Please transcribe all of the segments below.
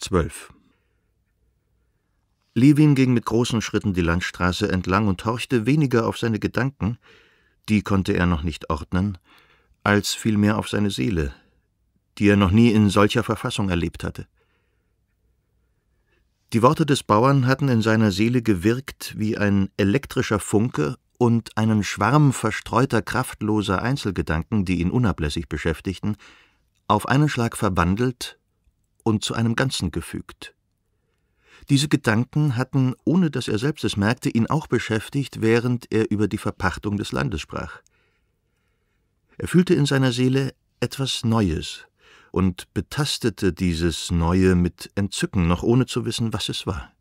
12 Levin ging mit großen Schritten die Landstraße entlang und horchte weniger auf seine Gedanken, die konnte er noch nicht ordnen, als vielmehr auf seine Seele, die er noch nie in solcher Verfassung erlebt hatte. Die Worte des Bauern hatten in seiner Seele gewirkt wie ein elektrischer Funke und einen Schwarm verstreuter, kraftloser Einzelgedanken, die ihn unablässig beschäftigten, auf einen Schlag verwandelt und zu einem Ganzen gefügt. Diese Gedanken hatten, ohne dass er selbst es merkte, ihn auch beschäftigt, während er über die Verpachtung des Landes sprach. Er fühlte in seiner Seele etwas Neues und betastete dieses Neue mit Entzücken, noch ohne zu wissen, was es war.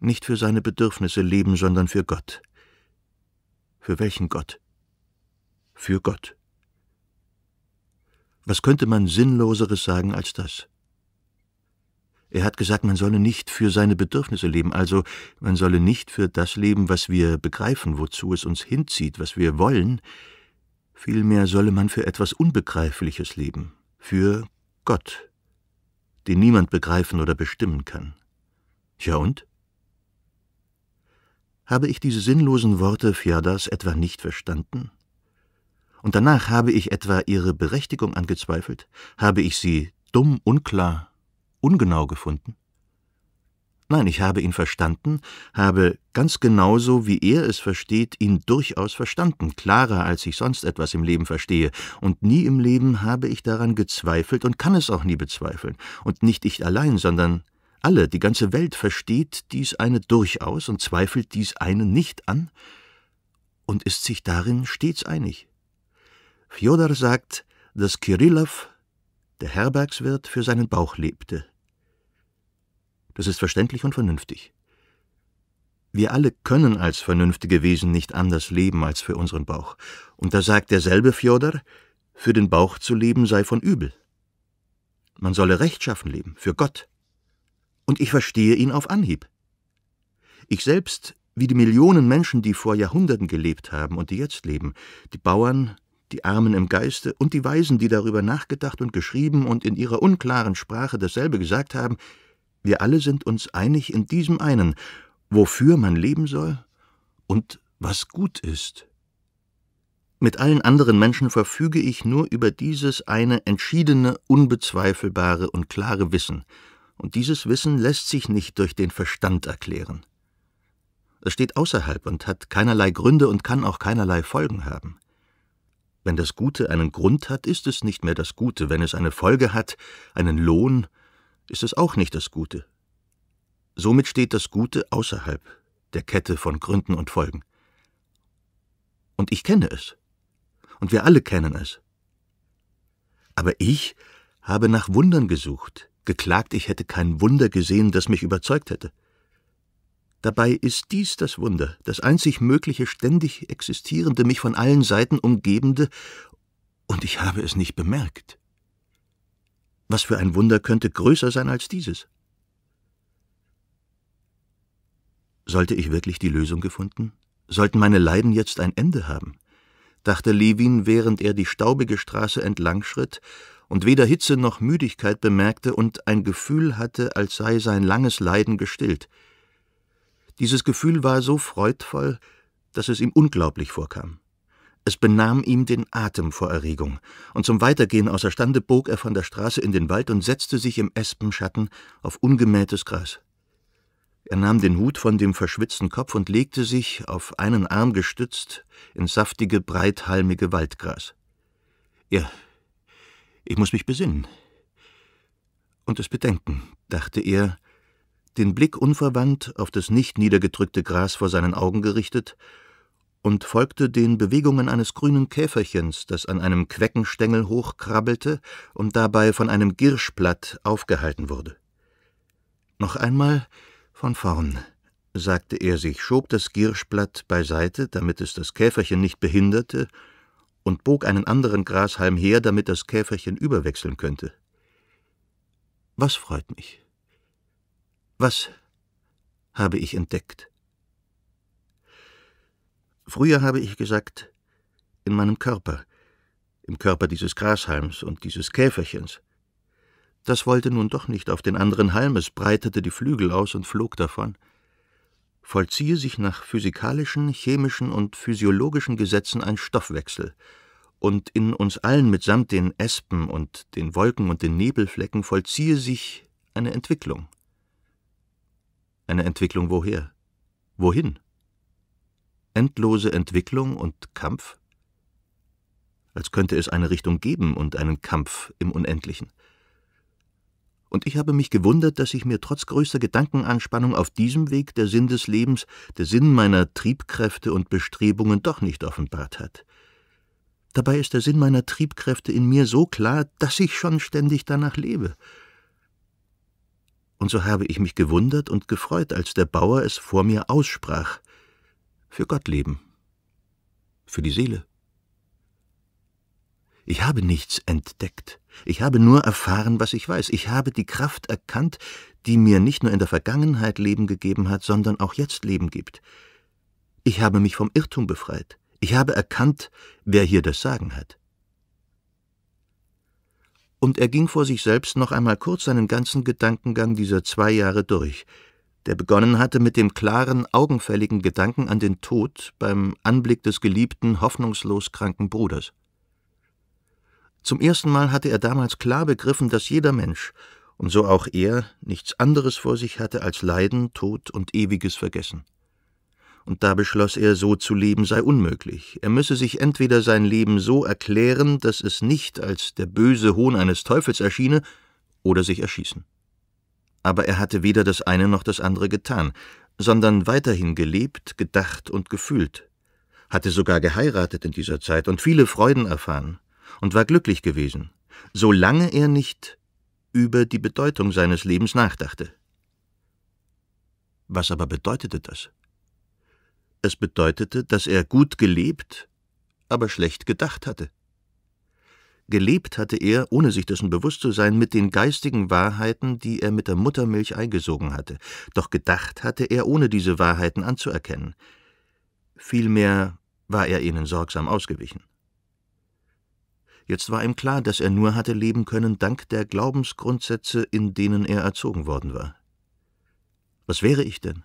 Nicht für seine Bedürfnisse leben, sondern für Gott. Für welchen Gott? Für Gott. Was könnte man Sinnloseres sagen als das? Er hat gesagt, man solle nicht für seine Bedürfnisse leben, also man solle nicht für das leben, was wir begreifen, wozu es uns hinzieht, was wir wollen, vielmehr solle man für etwas Unbegreifliches leben, für Gott, den niemand begreifen oder bestimmen kann. Ja und? Habe ich diese sinnlosen Worte Fjadas etwa nicht verstanden? Und danach habe ich etwa ihre Berechtigung angezweifelt? Habe ich sie dumm, unklar ungenau gefunden? Nein, ich habe ihn verstanden, habe ganz genauso, wie er es versteht, ihn durchaus verstanden, klarer, als ich sonst etwas im Leben verstehe, und nie im Leben habe ich daran gezweifelt und kann es auch nie bezweifeln, und nicht ich allein, sondern alle, die ganze Welt versteht dies eine durchaus und zweifelt dies eine nicht an und ist sich darin stets einig. Fjodor sagt, dass Kirillow, der Herbergswirt, für seinen Bauch lebte, das ist verständlich und vernünftig. Wir alle können als vernünftige Wesen nicht anders leben als für unseren Bauch. Und da sagt derselbe Fjodor, für den Bauch zu leben sei von übel. Man solle rechtschaffen leben, für Gott. Und ich verstehe ihn auf Anhieb. Ich selbst, wie die Millionen Menschen, die vor Jahrhunderten gelebt haben und die jetzt leben, die Bauern, die Armen im Geiste und die Weisen, die darüber nachgedacht und geschrieben und in ihrer unklaren Sprache dasselbe gesagt haben, wir alle sind uns einig in diesem einen, wofür man leben soll und was gut ist. Mit allen anderen Menschen verfüge ich nur über dieses eine entschiedene, unbezweifelbare und klare Wissen, und dieses Wissen lässt sich nicht durch den Verstand erklären. Es steht außerhalb und hat keinerlei Gründe und kann auch keinerlei Folgen haben. Wenn das Gute einen Grund hat, ist es nicht mehr das Gute, wenn es eine Folge hat, einen Lohn, ist es auch nicht das Gute. Somit steht das Gute außerhalb der Kette von Gründen und Folgen. Und ich kenne es. Und wir alle kennen es. Aber ich habe nach Wundern gesucht, geklagt, ich hätte kein Wunder gesehen, das mich überzeugt hätte. Dabei ist dies das Wunder, das einzig mögliche, ständig existierende, mich von allen Seiten umgebende, und ich habe es nicht bemerkt. Was für ein Wunder könnte größer sein als dieses? Sollte ich wirklich die Lösung gefunden? Sollten meine Leiden jetzt ein Ende haben? dachte Levin, während er die staubige Straße entlang schritt und weder Hitze noch Müdigkeit bemerkte und ein Gefühl hatte, als sei sein langes Leiden gestillt. Dieses Gefühl war so freudvoll, dass es ihm unglaublich vorkam. Es benahm ihm den Atem vor Erregung, und zum Weitergehen außerstande bog er von der Straße in den Wald und setzte sich im Espenschatten auf ungemähtes Gras. Er nahm den Hut von dem verschwitzten Kopf und legte sich, auf einen Arm gestützt, ins saftige, breithalmige Waldgras. Ja, ich muss mich besinnen. Und es bedenken, dachte er, den Blick unverwandt auf das nicht niedergedrückte Gras vor seinen Augen gerichtet und folgte den Bewegungen eines grünen Käferchens, das an einem Queckenstängel hochkrabbelte und dabei von einem Girschblatt aufgehalten wurde. Noch einmal von vorn, sagte er sich, schob das Girschblatt beiseite, damit es das Käferchen nicht behinderte, und bog einen anderen Grashalm her, damit das Käferchen überwechseln könnte. Was freut mich? Was habe ich entdeckt? Früher habe ich gesagt, in meinem Körper, im Körper dieses Grashalms und dieses Käferchens. Das wollte nun doch nicht auf den anderen Halm, es breitete die Flügel aus und flog davon. Vollziehe sich nach physikalischen, chemischen und physiologischen Gesetzen ein Stoffwechsel, und in uns allen mitsamt den Espen und den Wolken und den Nebelflecken vollziehe sich eine Entwicklung. Eine Entwicklung woher? Wohin? Endlose Entwicklung und Kampf? Als könnte es eine Richtung geben und einen Kampf im Unendlichen. Und ich habe mich gewundert, dass sich mir trotz größter Gedankenanspannung auf diesem Weg der Sinn des Lebens, der Sinn meiner Triebkräfte und Bestrebungen doch nicht offenbart hat. Dabei ist der Sinn meiner Triebkräfte in mir so klar, dass ich schon ständig danach lebe. Und so habe ich mich gewundert und gefreut, als der Bauer es vor mir aussprach. Für Gott leben. Für die Seele. Ich habe nichts entdeckt. Ich habe nur erfahren, was ich weiß. Ich habe die Kraft erkannt, die mir nicht nur in der Vergangenheit Leben gegeben hat, sondern auch jetzt Leben gibt. Ich habe mich vom Irrtum befreit. Ich habe erkannt, wer hier das Sagen hat. Und er ging vor sich selbst noch einmal kurz seinen ganzen Gedankengang dieser zwei Jahre durch, der begonnen hatte mit dem klaren, augenfälligen Gedanken an den Tod beim Anblick des geliebten, hoffnungslos kranken Bruders. Zum ersten Mal hatte er damals klar begriffen, dass jeder Mensch, und so auch er, nichts anderes vor sich hatte als Leiden, Tod und ewiges Vergessen und da beschloss er, so zu leben sei unmöglich. Er müsse sich entweder sein Leben so erklären, dass es nicht als der böse Hohn eines Teufels erschiene, oder sich erschießen. Aber er hatte weder das eine noch das andere getan, sondern weiterhin gelebt, gedacht und gefühlt, hatte sogar geheiratet in dieser Zeit und viele Freuden erfahren und war glücklich gewesen, solange er nicht über die Bedeutung seines Lebens nachdachte. Was aber bedeutete das? Es bedeutete, dass er gut gelebt, aber schlecht gedacht hatte. Gelebt hatte er, ohne sich dessen bewusst zu sein, mit den geistigen Wahrheiten, die er mit der Muttermilch eingesogen hatte, doch gedacht hatte er, ohne diese Wahrheiten anzuerkennen. Vielmehr war er ihnen sorgsam ausgewichen. Jetzt war ihm klar, dass er nur hatte leben können dank der Glaubensgrundsätze, in denen er erzogen worden war. Was wäre ich denn?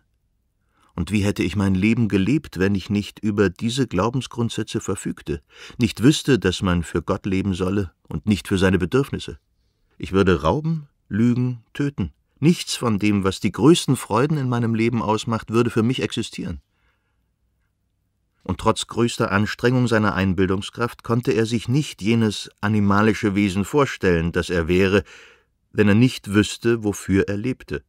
Und wie hätte ich mein Leben gelebt, wenn ich nicht über diese Glaubensgrundsätze verfügte, nicht wüsste, dass man für Gott leben solle und nicht für seine Bedürfnisse? Ich würde rauben, lügen, töten. Nichts von dem, was die größten Freuden in meinem Leben ausmacht, würde für mich existieren. Und trotz größter Anstrengung seiner Einbildungskraft konnte er sich nicht jenes animalische Wesen vorstellen, das er wäre, wenn er nicht wüsste, wofür er lebte.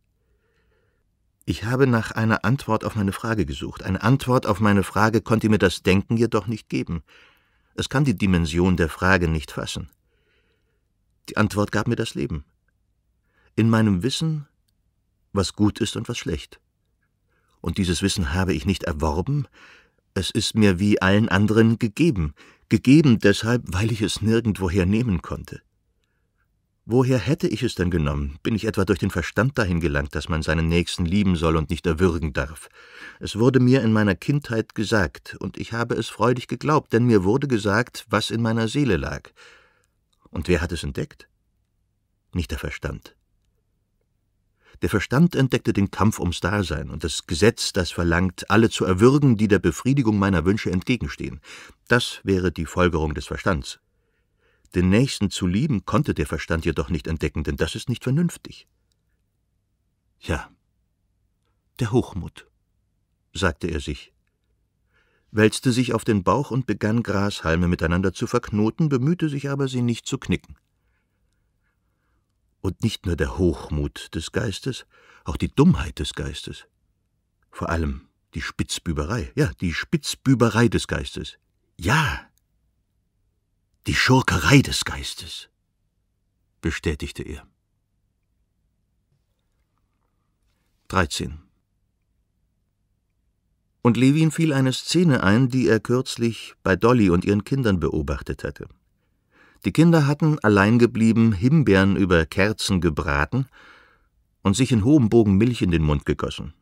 Ich habe nach einer Antwort auf meine Frage gesucht. Eine Antwort auf meine Frage konnte mir das Denken jedoch nicht geben. Es kann die Dimension der Frage nicht fassen. Die Antwort gab mir das Leben. In meinem Wissen, was gut ist und was schlecht. Und dieses Wissen habe ich nicht erworben, es ist mir wie allen anderen gegeben, gegeben deshalb, weil ich es nirgendwoher nehmen konnte. Woher hätte ich es denn genommen? Bin ich etwa durch den Verstand dahin gelangt, dass man seinen Nächsten lieben soll und nicht erwürgen darf? Es wurde mir in meiner Kindheit gesagt, und ich habe es freudig geglaubt, denn mir wurde gesagt, was in meiner Seele lag. Und wer hat es entdeckt? Nicht der Verstand. Der Verstand entdeckte den Kampf ums Dasein und das Gesetz, das verlangt, alle zu erwürgen, die der Befriedigung meiner Wünsche entgegenstehen. Das wäre die Folgerung des Verstands. Den Nächsten zu lieben konnte der Verstand jedoch nicht entdecken, denn das ist nicht vernünftig. Ja, der Hochmut, sagte er sich, wälzte sich auf den Bauch und begann Grashalme miteinander zu verknoten, bemühte sich aber, sie nicht zu knicken. Und nicht nur der Hochmut des Geistes, auch die Dummheit des Geistes. Vor allem die Spitzbüberei, ja, die Spitzbüberei des Geistes. Ja, die Schurkerei des Geistes, bestätigte er. 13. Und Levin fiel eine Szene ein, die er kürzlich bei Dolly und ihren Kindern beobachtet hatte. Die Kinder hatten, allein geblieben, Himbeeren über Kerzen gebraten und sich in hohem Bogen Milch in den Mund gegossen.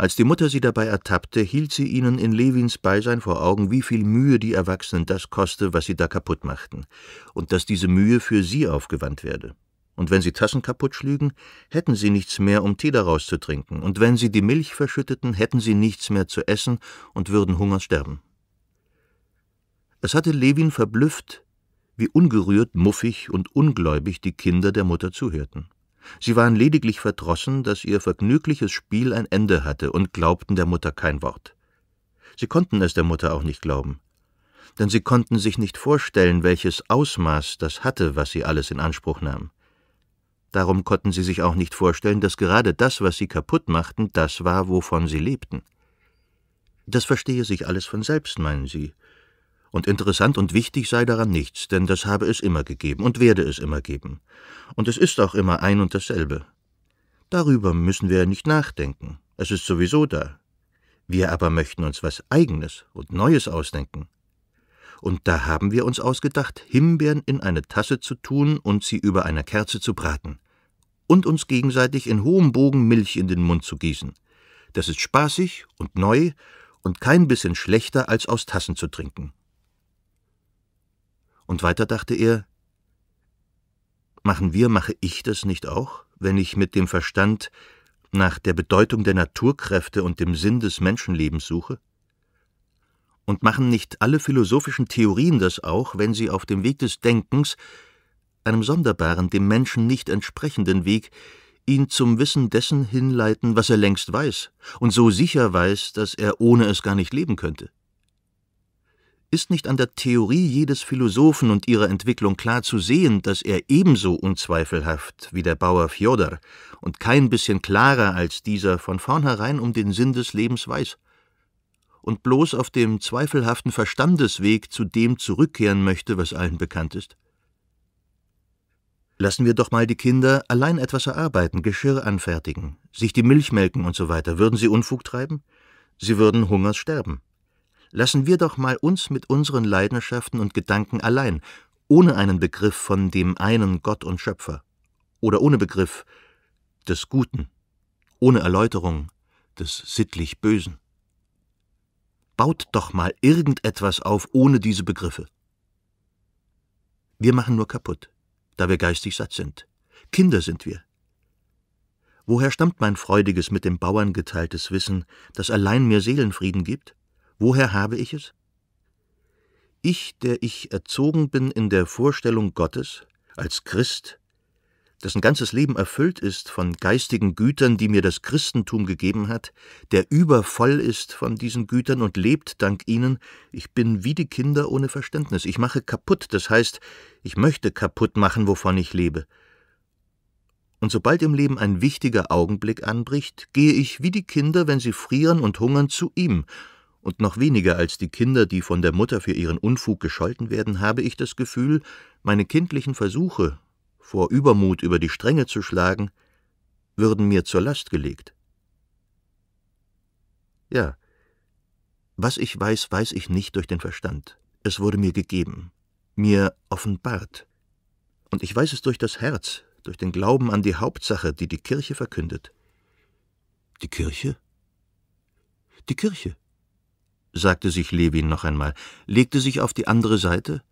Als die Mutter sie dabei ertappte, hielt sie ihnen in Levins Beisein vor Augen, wie viel Mühe die Erwachsenen das koste, was sie da kaputt machten, und dass diese Mühe für sie aufgewandt werde. und wenn sie Tassen kaputt schlügen, hätten sie nichts mehr, um Tee daraus zu trinken, und wenn sie die Milch verschütteten, hätten sie nichts mehr zu essen und würden Hungers sterben. Es hatte Levin verblüfft, wie ungerührt, muffig und ungläubig die Kinder der Mutter zuhörten. Sie waren lediglich verdrossen, dass ihr vergnügliches Spiel ein Ende hatte und glaubten der Mutter kein Wort. Sie konnten es der Mutter auch nicht glauben, denn sie konnten sich nicht vorstellen, welches Ausmaß das hatte, was sie alles in Anspruch nahm. Darum konnten sie sich auch nicht vorstellen, dass gerade das, was sie kaputt machten, das war, wovon sie lebten. Das verstehe sich alles von selbst, meinen sie, und interessant und wichtig sei daran nichts, denn das habe es immer gegeben und werde es immer geben. Und es ist auch immer ein und dasselbe. Darüber müssen wir nicht nachdenken. Es ist sowieso da. Wir aber möchten uns was Eigenes und Neues ausdenken. Und da haben wir uns ausgedacht, Himbeeren in eine Tasse zu tun und sie über einer Kerze zu braten. Und uns gegenseitig in hohem Bogen Milch in den Mund zu gießen. Das ist spaßig und neu und kein bisschen schlechter als aus Tassen zu trinken. Und weiter dachte er, machen wir, mache ich das nicht auch, wenn ich mit dem Verstand nach der Bedeutung der Naturkräfte und dem Sinn des Menschenlebens suche? Und machen nicht alle philosophischen Theorien das auch, wenn sie auf dem Weg des Denkens, einem sonderbaren, dem Menschen nicht entsprechenden Weg, ihn zum Wissen dessen hinleiten, was er längst weiß, und so sicher weiß, dass er ohne es gar nicht leben könnte? Ist nicht an der Theorie jedes Philosophen und ihrer Entwicklung klar zu sehen, dass er ebenso unzweifelhaft wie der Bauer Fjodor und kein bisschen klarer als dieser von vornherein um den Sinn des Lebens weiß und bloß auf dem zweifelhaften Verstandesweg zu dem zurückkehren möchte, was allen bekannt ist? Lassen wir doch mal die Kinder allein etwas erarbeiten, Geschirr anfertigen, sich die Milch melken und so weiter. Würden sie Unfug treiben? Sie würden Hungers sterben lassen wir doch mal uns mit unseren Leidenschaften und Gedanken allein, ohne einen Begriff von dem einen Gott und Schöpfer, oder ohne Begriff des Guten, ohne Erläuterung des sittlich Bösen. Baut doch mal irgendetwas auf ohne diese Begriffe. Wir machen nur kaputt, da wir geistig satt sind. Kinder sind wir. Woher stammt mein freudiges, mit dem Bauern geteiltes Wissen, das allein mir Seelenfrieden gibt? Woher habe ich es? Ich, der ich erzogen bin in der Vorstellung Gottes, als Christ, dessen ganzes Leben erfüllt ist von geistigen Gütern, die mir das Christentum gegeben hat, der übervoll ist von diesen Gütern und lebt dank ihnen, ich bin wie die Kinder ohne Verständnis. Ich mache kaputt, das heißt, ich möchte kaputt machen, wovon ich lebe. Und sobald im Leben ein wichtiger Augenblick anbricht, gehe ich wie die Kinder, wenn sie frieren und hungern, zu ihm und noch weniger als die Kinder, die von der Mutter für ihren Unfug gescholten werden, habe ich das Gefühl, meine kindlichen Versuche, vor Übermut über die Stränge zu schlagen, würden mir zur Last gelegt. Ja, was ich weiß, weiß ich nicht durch den Verstand. Es wurde mir gegeben, mir offenbart. Und ich weiß es durch das Herz, durch den Glauben an die Hauptsache, die die Kirche verkündet. Die Kirche? Die Kirche sagte sich Levin noch einmal, legte sich auf die andere Seite,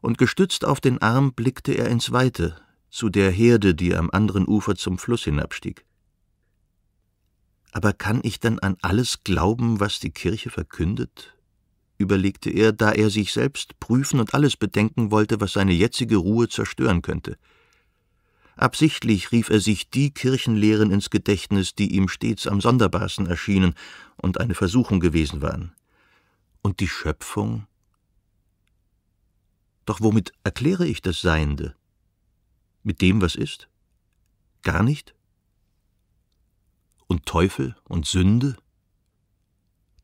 und gestützt auf den Arm blickte er ins Weite, zu der Herde, die am anderen Ufer zum Fluss hinabstieg. Aber kann ich denn an alles glauben, was die Kirche verkündet? überlegte er, da er sich selbst prüfen und alles bedenken wollte, was seine jetzige Ruhe zerstören könnte. Absichtlich rief er sich die Kirchenlehren ins Gedächtnis, die ihm stets am sonderbarsten erschienen und eine Versuchung gewesen waren. Und die Schöpfung? Doch womit erkläre ich das Seiende? Mit dem, was ist? Gar nicht? Und Teufel und Sünde?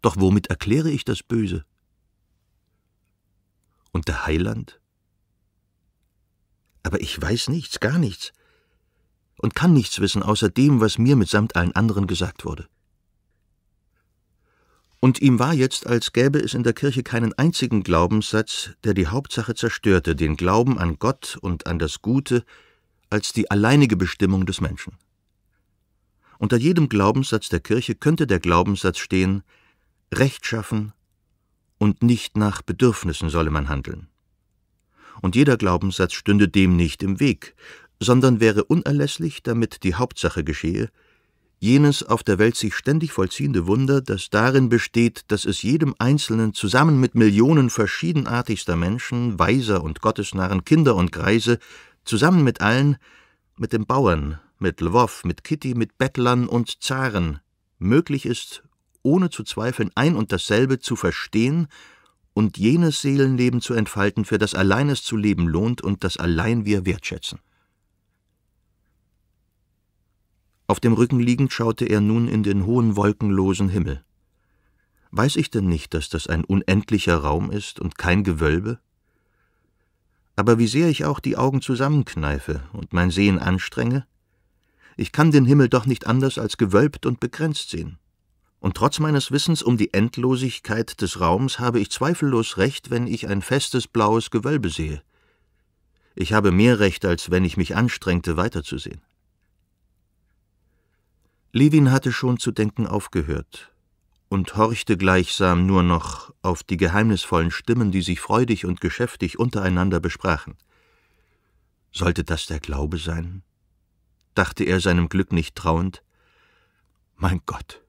Doch womit erkläre ich das Böse? Und der Heiland? Aber ich weiß nichts, gar nichts und kann nichts wissen außer dem, was mir mitsamt allen anderen gesagt wurde. Und ihm war jetzt, als gäbe es in der Kirche keinen einzigen Glaubenssatz, der die Hauptsache zerstörte, den Glauben an Gott und an das Gute als die alleinige Bestimmung des Menschen. Unter jedem Glaubenssatz der Kirche könnte der Glaubenssatz stehen, rechtschaffen und nicht nach Bedürfnissen solle man handeln. Und jeder Glaubenssatz stünde dem nicht im Weg, sondern wäre unerlässlich, damit die Hauptsache geschehe, jenes auf der Welt sich ständig vollziehende Wunder, das darin besteht, dass es jedem Einzelnen zusammen mit Millionen verschiedenartigster Menschen, Weiser und Gottesnarren, Kinder und Greise, zusammen mit allen, mit dem Bauern, mit Lwow, mit Kitty, mit Bettlern und Zaren, möglich ist, ohne zu zweifeln ein und dasselbe zu verstehen und jenes Seelenleben zu entfalten, für das allein es zu leben lohnt und das allein wir wertschätzen. Auf dem Rücken liegend schaute er nun in den hohen wolkenlosen Himmel. Weiß ich denn nicht, dass das ein unendlicher Raum ist und kein Gewölbe? Aber wie sehr ich auch die Augen zusammenkneife und mein Sehen anstrenge, ich kann den Himmel doch nicht anders als gewölbt und begrenzt sehen. Und trotz meines Wissens um die Endlosigkeit des Raums habe ich zweifellos recht, wenn ich ein festes blaues Gewölbe sehe. Ich habe mehr Recht, als wenn ich mich anstrengte, weiterzusehen. Levin hatte schon zu denken aufgehört und horchte gleichsam nur noch auf die geheimnisvollen Stimmen, die sich freudig und geschäftig untereinander besprachen. Sollte das der Glaube sein? dachte er seinem Glück nicht trauend. Mein Gott.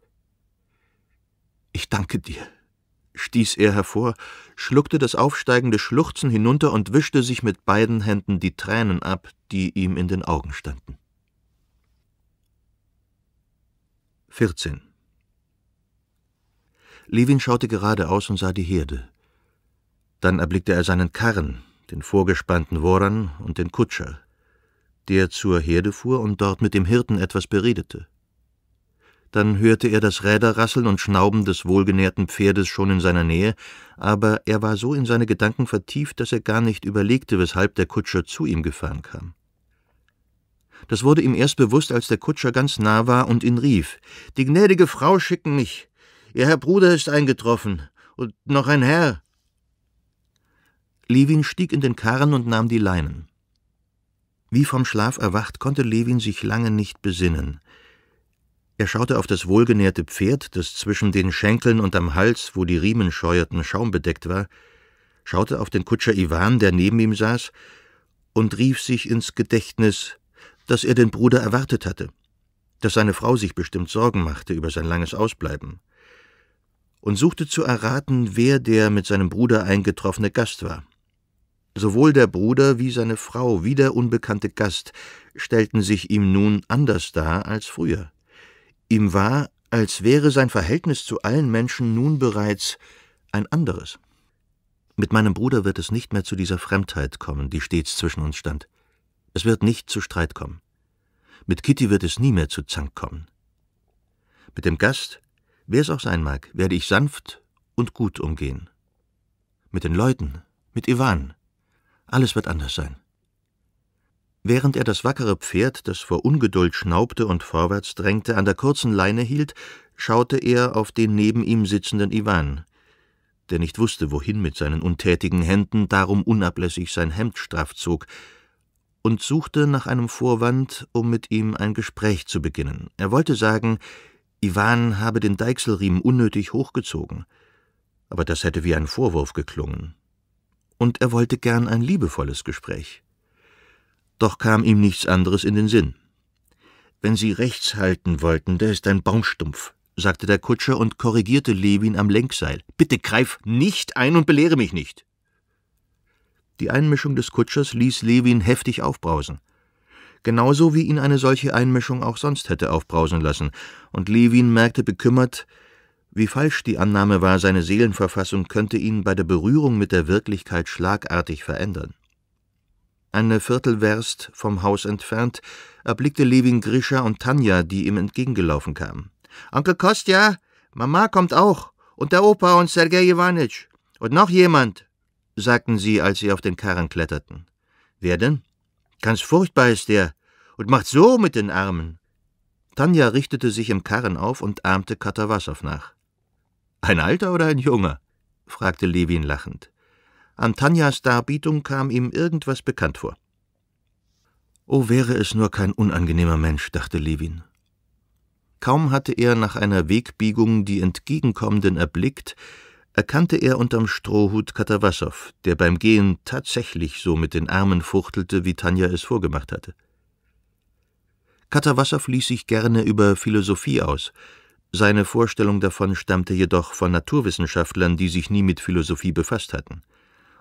Ich danke dir, stieß er hervor, schluckte das aufsteigende Schluchzen hinunter und wischte sich mit beiden Händen die Tränen ab, die ihm in den Augen standen. 14. Levin schaute geradeaus und sah die Herde. Dann erblickte er seinen Karren, den vorgespannten Woran und den Kutscher der zur Herde fuhr und dort mit dem Hirten etwas beredete. Dann hörte er das Räderrasseln und Schnauben des wohlgenährten Pferdes schon in seiner Nähe, aber er war so in seine Gedanken vertieft, dass er gar nicht überlegte, weshalb der Kutscher zu ihm gefahren kam. Das wurde ihm erst bewusst, als der Kutscher ganz nah war und ihn rief. Die gnädige Frau schicken mich. Ihr Herr Bruder ist eingetroffen. Und noch ein Herr. Levin stieg in den Karren und nahm die Leinen. Wie vom Schlaf erwacht, konnte Levin sich lange nicht besinnen. Er schaute auf das wohlgenährte Pferd, das zwischen den Schenkeln und am Hals, wo die Riemen scheuerten, schaumbedeckt war, schaute auf den Kutscher Iwan, der neben ihm saß, und rief sich ins Gedächtnis, dass er den Bruder erwartet hatte, dass seine Frau sich bestimmt Sorgen machte über sein langes Ausbleiben, und suchte zu erraten, wer der mit seinem Bruder eingetroffene Gast war. Sowohl der Bruder wie seine Frau wie der unbekannte Gast stellten sich ihm nun anders dar als früher. Ihm war, als wäre sein Verhältnis zu allen Menschen nun bereits ein anderes. Mit meinem Bruder wird es nicht mehr zu dieser Fremdheit kommen, die stets zwischen uns stand. Es wird nicht zu Streit kommen. Mit Kitty wird es nie mehr zu Zank kommen. Mit dem Gast, wer es auch sein mag, werde ich sanft und gut umgehen. Mit den Leuten, mit Ivan, alles wird anders sein. Während er das wackere Pferd, das vor Ungeduld schnaubte und vorwärts drängte, an der kurzen Leine hielt, schaute er auf den neben ihm sitzenden Iwan, der nicht wusste, wohin mit seinen untätigen Händen, darum unablässig sein Hemd straff zog, und suchte nach einem Vorwand, um mit ihm ein Gespräch zu beginnen. Er wollte sagen, Iwan habe den Deichselriemen unnötig hochgezogen, aber das hätte wie ein Vorwurf geklungen und er wollte gern ein liebevolles Gespräch. Doch kam ihm nichts anderes in den Sinn. Wenn Sie rechts halten wollten, da ist ein Baumstumpf, sagte der Kutscher und korrigierte Lewin am Lenkseil. Bitte greif nicht ein und belehre mich nicht. Die Einmischung des Kutschers ließ Lewin heftig aufbrausen. Genauso wie ihn eine solche Einmischung auch sonst hätte aufbrausen lassen, und Lewin merkte bekümmert, wie falsch die Annahme war, seine Seelenverfassung könnte ihn bei der Berührung mit der Wirklichkeit schlagartig verändern. Eine Viertelwerst vom Haus entfernt erblickte Levin Grisha und Tanja, die ihm entgegengelaufen kamen. Onkel Kostja, Mama kommt auch, und der Opa und Sergej Iwanitsch. Und noch jemand, sagten sie, als sie auf den Karren kletterten. Wer denn? Ganz furchtbar ist der und macht so mit den Armen. Tanja richtete sich im Karren auf und ahmte Katawassow nach. Ein Alter oder ein Junger? fragte Levin lachend. An Tanjas Darbietung kam ihm irgendwas bekannt vor. Oh, wäre es nur kein unangenehmer Mensch, dachte Levin. Kaum hatte er nach einer Wegbiegung die Entgegenkommenden erblickt, erkannte er unterm Strohhut Katawassow, der beim Gehen tatsächlich so mit den Armen fuchtelte, wie Tanja es vorgemacht hatte. Katawassow ließ sich gerne über Philosophie aus, seine Vorstellung davon stammte jedoch von Naturwissenschaftlern, die sich nie mit Philosophie befasst hatten.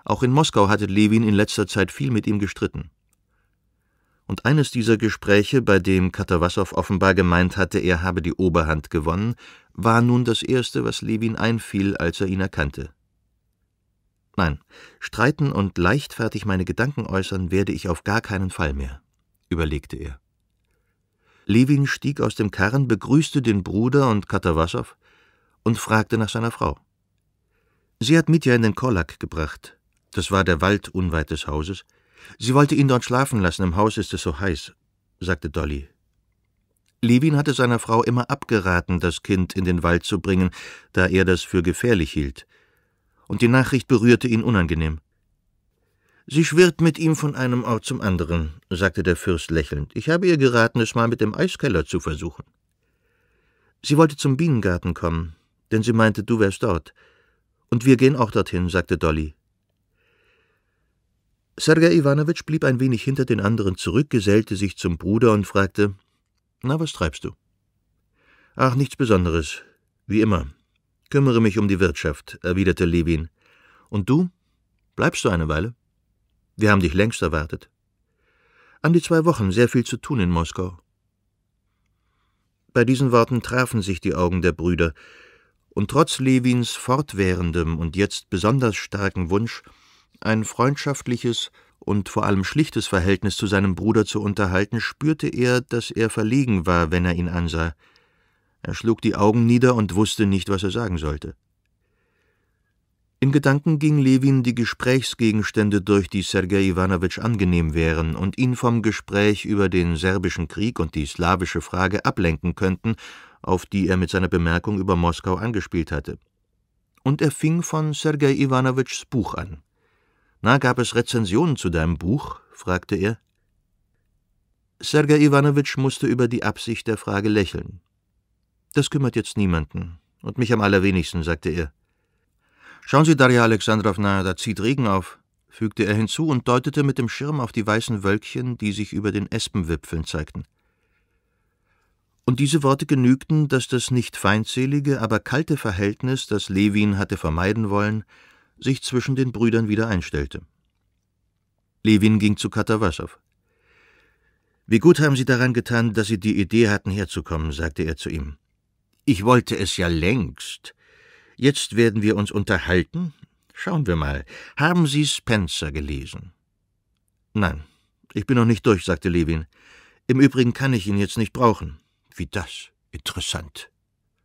Auch in Moskau hatte Lewin in letzter Zeit viel mit ihm gestritten. Und eines dieser Gespräche, bei dem Katawassow offenbar gemeint hatte, er habe die Oberhand gewonnen, war nun das erste, was Lewin einfiel, als er ihn erkannte. Nein, streiten und leichtfertig meine Gedanken äußern werde ich auf gar keinen Fall mehr, überlegte er. Lewin stieg aus dem Karren, begrüßte den Bruder und Katawassow und fragte nach seiner Frau. Sie hat Mitya in den Korlak gebracht. Das war der Wald unweit des Hauses. Sie wollte ihn dort schlafen lassen, im Haus ist es so heiß, sagte Dolly. Lewin hatte seiner Frau immer abgeraten, das Kind in den Wald zu bringen, da er das für gefährlich hielt. Und die Nachricht berührte ihn unangenehm. Sie schwirrt mit ihm von einem Ort zum anderen, sagte der Fürst lächelnd. Ich habe ihr geraten, es mal mit dem Eiskeller zu versuchen. Sie wollte zum Bienengarten kommen, denn sie meinte, du wärst dort. Und wir gehen auch dorthin, sagte Dolly. Sergei Iwanowitsch blieb ein wenig hinter den anderen zurück, gesellte sich zum Bruder und fragte: Na, was treibst du? Ach, nichts Besonderes. Wie immer. Kümmere mich um die Wirtschaft, erwiderte Levin. Und du? Bleibst du eine Weile? Wir haben dich längst erwartet. An die zwei Wochen, sehr viel zu tun in Moskau. Bei diesen Worten trafen sich die Augen der Brüder, und trotz Lewins fortwährendem und jetzt besonders starken Wunsch, ein freundschaftliches und vor allem schlichtes Verhältnis zu seinem Bruder zu unterhalten, spürte er, dass er verlegen war, wenn er ihn ansah. Er schlug die Augen nieder und wusste nicht, was er sagen sollte. In Gedanken ging Lewin die Gesprächsgegenstände durch, die Sergei Iwanowitsch angenehm wären und ihn vom Gespräch über den serbischen Krieg und die slawische Frage ablenken könnten, auf die er mit seiner Bemerkung über Moskau angespielt hatte. Und er fing von Sergei Iwanowitschs Buch an. Na, gab es Rezensionen zu deinem Buch? fragte er. Sergei Iwanowitsch musste über die Absicht der Frage lächeln. Das kümmert jetzt niemanden, und mich am allerwenigsten, sagte er. Schauen Sie, Darja Alexandrowna, da zieht Regen auf, fügte er hinzu und deutete mit dem Schirm auf die weißen Wölkchen, die sich über den Espenwipfeln zeigten. Und diese Worte genügten, dass das nicht feindselige, aber kalte Verhältnis, das Lewin hatte vermeiden wollen, sich zwischen den Brüdern wieder einstellte. Lewin ging zu Katawassow. Wie gut haben Sie daran getan, dass Sie die Idee hatten, herzukommen, sagte er zu ihm. Ich wollte es ja längst. Jetzt werden wir uns unterhalten. Schauen wir mal. Haben Sie Spencer gelesen? Nein, ich bin noch nicht durch, sagte Levin. Im Übrigen kann ich ihn jetzt nicht brauchen. Wie das? Interessant.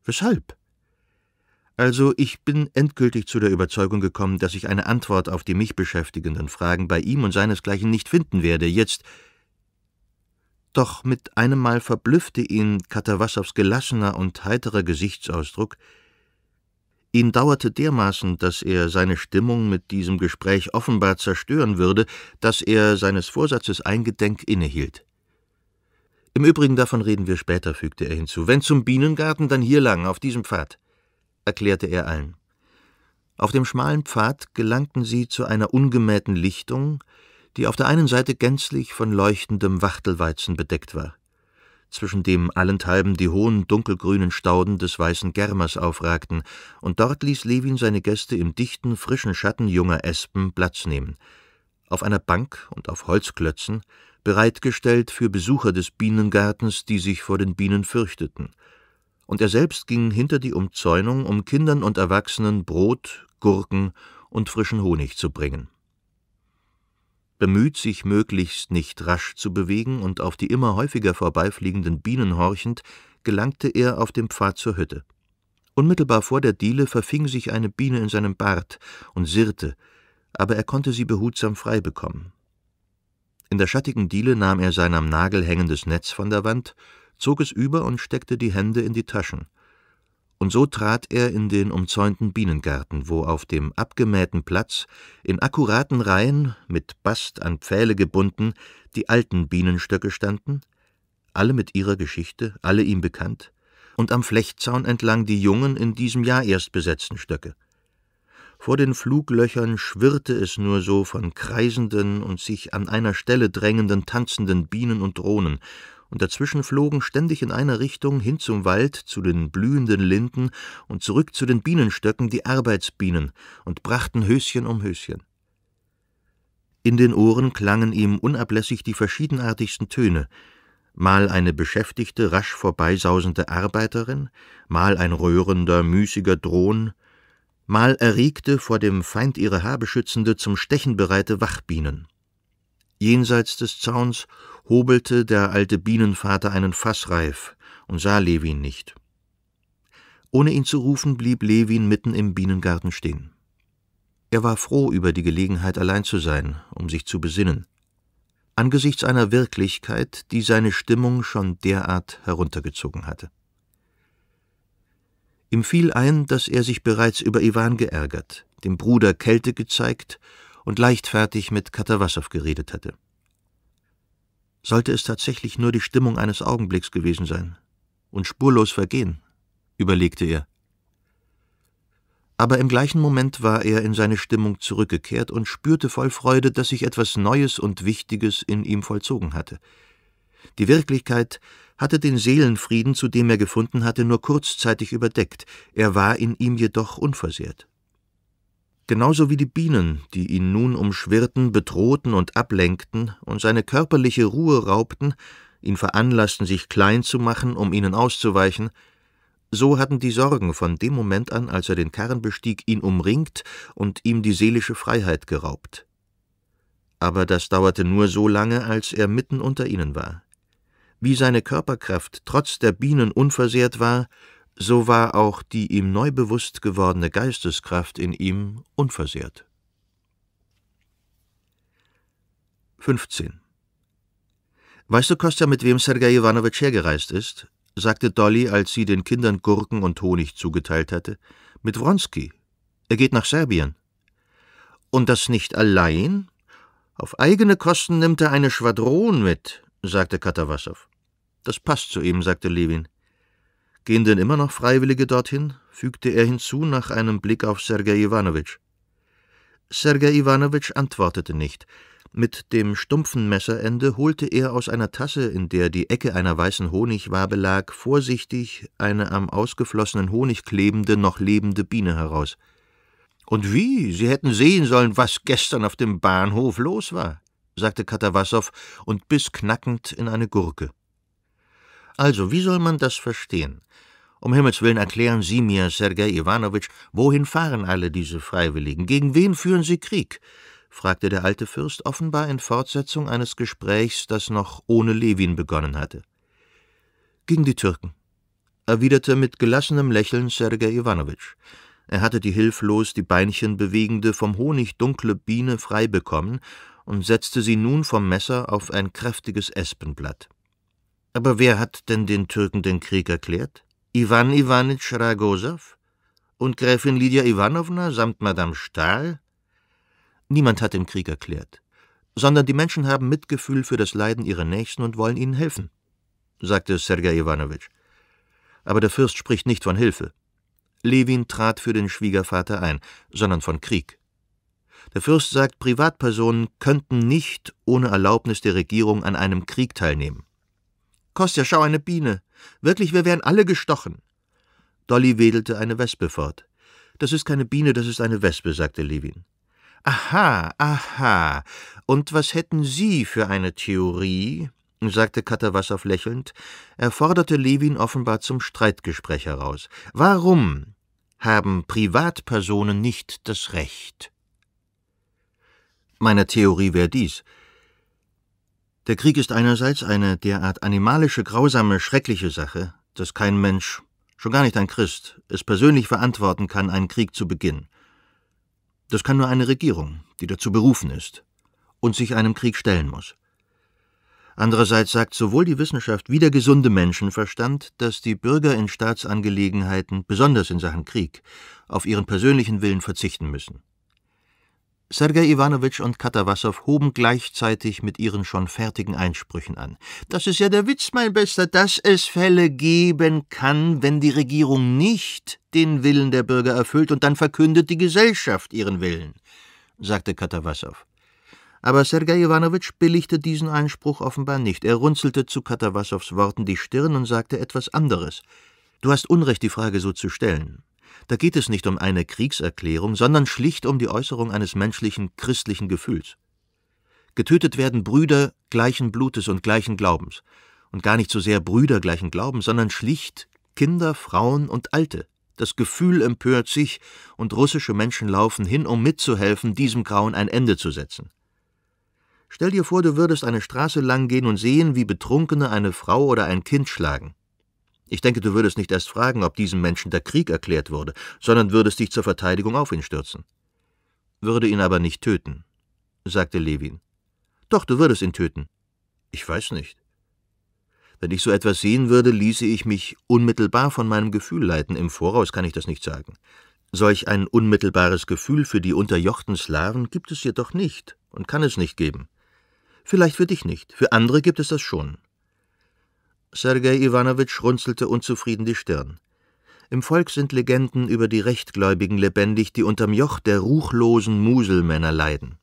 Weshalb? Also, ich bin endgültig zu der Überzeugung gekommen, dass ich eine Antwort auf die mich beschäftigenden Fragen bei ihm und seinesgleichen nicht finden werde. Jetzt. Doch mit einem Mal verblüffte ihn Katawassows gelassener und heiterer Gesichtsausdruck, Ihn dauerte dermaßen, dass er seine Stimmung mit diesem Gespräch offenbar zerstören würde, dass er seines Vorsatzes eingedenk innehielt. Im Übrigen davon reden wir später, fügte er hinzu. Wenn zum Bienengarten, dann hier lang, auf diesem Pfad, erklärte er allen. Auf dem schmalen Pfad gelangten sie zu einer ungemähten Lichtung, die auf der einen Seite gänzlich von leuchtendem Wachtelweizen bedeckt war zwischen dem allenthalben die hohen dunkelgrünen Stauden des weißen Germers aufragten, und dort ließ Lewin seine Gäste im dichten, frischen Schatten junger Espen Platz nehmen, auf einer Bank und auf Holzklötzen, bereitgestellt für Besucher des Bienengartens, die sich vor den Bienen fürchteten, und er selbst ging hinter die Umzäunung, um Kindern und Erwachsenen Brot, Gurken und frischen Honig zu bringen. Bemüht, sich möglichst nicht rasch zu bewegen und auf die immer häufiger vorbeifliegenden Bienen horchend, gelangte er auf dem Pfad zur Hütte. Unmittelbar vor der Diele verfing sich eine Biene in seinem Bart und sirrte, aber er konnte sie behutsam frei bekommen. In der schattigen Diele nahm er sein am Nagel hängendes Netz von der Wand, zog es über und steckte die Hände in die Taschen und so trat er in den umzäunten Bienengarten, wo auf dem abgemähten Platz in akkuraten Reihen, mit Bast an Pfähle gebunden, die alten Bienenstöcke standen, alle mit ihrer Geschichte, alle ihm bekannt, und am Flechtzaun entlang die jungen, in diesem Jahr erst besetzten Stöcke. Vor den Fluglöchern schwirrte es nur so von kreisenden und sich an einer Stelle drängenden, tanzenden Bienen und Drohnen, und dazwischen flogen ständig in einer Richtung hin zum Wald, zu den blühenden Linden und zurück zu den Bienenstöcken die Arbeitsbienen und brachten Höschen um Höschen. In den Ohren klangen ihm unablässig die verschiedenartigsten Töne, mal eine beschäftigte, rasch vorbeisausende Arbeiterin, mal ein röhrender, müßiger Drohn, mal erregte, vor dem Feind ihre Haar beschützende, zum Stechen bereite Wachbienen. Jenseits des Zauns hobelte der alte Bienenvater einen Fassreif und sah Levin nicht. Ohne ihn zu rufen, blieb Levin mitten im Bienengarten stehen. Er war froh über die Gelegenheit, allein zu sein, um sich zu besinnen. Angesichts einer Wirklichkeit, die seine Stimmung schon derart heruntergezogen hatte. Ihm fiel ein, dass er sich bereits über Iwan geärgert, dem Bruder Kälte gezeigt und leichtfertig mit Katawassow geredet hatte. Sollte es tatsächlich nur die Stimmung eines Augenblicks gewesen sein und spurlos vergehen, überlegte er. Aber im gleichen Moment war er in seine Stimmung zurückgekehrt und spürte voll Freude, dass sich etwas Neues und Wichtiges in ihm vollzogen hatte. Die Wirklichkeit hatte den Seelenfrieden, zu dem er gefunden hatte, nur kurzzeitig überdeckt, er war in ihm jedoch unversehrt genauso wie die Bienen, die ihn nun umschwirrten, bedrohten und ablenkten und seine körperliche Ruhe raubten, ihn veranlassten, sich klein zu machen, um ihnen auszuweichen, so hatten die Sorgen von dem Moment an, als er den Karren bestieg, ihn umringt und ihm die seelische Freiheit geraubt. Aber das dauerte nur so lange, als er mitten unter ihnen war. Wie seine Körperkraft trotz der Bienen unversehrt war, so war auch die ihm neu bewusst gewordene Geisteskraft in ihm unversehrt. 15. Weißt du, Kostja, mit wem Sergei Iwanowitsch hergereist ist? sagte Dolly, als sie den Kindern Gurken und Honig zugeteilt hatte. Mit Wronski. Er geht nach Serbien. Und das nicht allein? Auf eigene Kosten nimmt er eine Schwadron mit, sagte Katawassow. Das passt zu ihm, sagte Levin. Gehen denn immer noch Freiwillige dorthin? fügte er hinzu nach einem Blick auf Sergei Iwanowitsch. Sergei Iwanowitsch antwortete nicht. Mit dem stumpfen Messerende holte er aus einer Tasse, in der die Ecke einer weißen Honigwabe lag, vorsichtig eine am ausgeflossenen Honig klebende, noch lebende Biene heraus. Und wie? Sie hätten sehen sollen, was gestern auf dem Bahnhof los war, sagte Katawassow und biss knackend in eine Gurke. Also, wie soll man das verstehen? Um Himmels willen erklären Sie mir, Sergei Iwanowitsch, wohin fahren alle diese Freiwilligen? Gegen wen führen sie Krieg? fragte der alte Fürst offenbar in Fortsetzung eines Gesprächs, das noch ohne Levin begonnen hatte. Gegen die Türken, erwiderte mit gelassenem Lächeln Sergei Iwanowitsch. Er hatte die hilflos die Beinchen bewegende, vom Honig dunkle Biene frei bekommen und setzte sie nun vom Messer auf ein kräftiges Espenblatt. Aber wer hat denn den Türken den Krieg erklärt? Iwan Iwanitsch Ragosow und Gräfin Lydia Iwanowna samt Madame Stahl? Niemand hat den Krieg erklärt, sondern die Menschen haben Mitgefühl für das Leiden ihrer Nächsten und wollen ihnen helfen, sagte Sergei Iwanowitsch. Aber der Fürst spricht nicht von Hilfe. Levin trat für den Schwiegervater ein, sondern von Krieg. Der Fürst sagt, Privatpersonen könnten nicht ohne Erlaubnis der Regierung an einem Krieg teilnehmen. Kostja, schau eine Biene. Wirklich, wir wären alle gestochen. Dolly wedelte eine Wespe fort. Das ist keine Biene, das ist eine Wespe, sagte Levin. Aha, aha. Und was hätten Sie für eine Theorie? sagte Katawassow lächelnd. Er forderte Levin offenbar zum Streitgespräch heraus. Warum haben Privatpersonen nicht das Recht? Meine Theorie wäre dies. Der Krieg ist einerseits eine derart animalische, grausame, schreckliche Sache, dass kein Mensch, schon gar nicht ein Christ, es persönlich verantworten kann, einen Krieg zu beginnen. Das kann nur eine Regierung, die dazu berufen ist und sich einem Krieg stellen muss. Andererseits sagt sowohl die Wissenschaft wie der gesunde Menschenverstand, dass die Bürger in Staatsangelegenheiten, besonders in Sachen Krieg, auf ihren persönlichen Willen verzichten müssen. Sergei Iwanowitsch und Katawassow hoben gleichzeitig mit ihren schon fertigen Einsprüchen an. Das ist ja der Witz, mein Bester, dass es Fälle geben kann, wenn die Regierung nicht den Willen der Bürger erfüllt und dann verkündet die Gesellschaft ihren Willen, sagte Katawassow. Aber Sergei Iwanowitsch billigte diesen Einspruch offenbar nicht. Er runzelte zu Katawassows Worten die Stirn und sagte etwas anderes. Du hast Unrecht, die Frage so zu stellen. Da geht es nicht um eine Kriegserklärung, sondern schlicht um die Äußerung eines menschlichen, christlichen Gefühls. Getötet werden Brüder gleichen Blutes und gleichen Glaubens. Und gar nicht so sehr Brüder gleichen Glaubens, sondern schlicht Kinder, Frauen und Alte. Das Gefühl empört sich, und russische Menschen laufen hin, um mitzuhelfen, diesem Grauen ein Ende zu setzen. Stell dir vor, du würdest eine Straße lang gehen und sehen, wie Betrunkene eine Frau oder ein Kind schlagen. Ich denke, du würdest nicht erst fragen, ob diesem Menschen der Krieg erklärt wurde, sondern würdest dich zur Verteidigung auf ihn stürzen. Würde ihn aber nicht töten, sagte Levin. Doch, du würdest ihn töten. Ich weiß nicht. Wenn ich so etwas sehen würde, ließe ich mich unmittelbar von meinem Gefühl leiten. Im Voraus kann ich das nicht sagen. Solch ein unmittelbares Gefühl für die unterjochten Slawen gibt es jedoch nicht und kann es nicht geben. Vielleicht für dich nicht, für andere gibt es das schon. Sergei Iwanowitsch runzelte unzufrieden die Stirn. Im Volk sind Legenden über die Rechtgläubigen lebendig, die unterm Joch der ruchlosen Muselmänner leiden.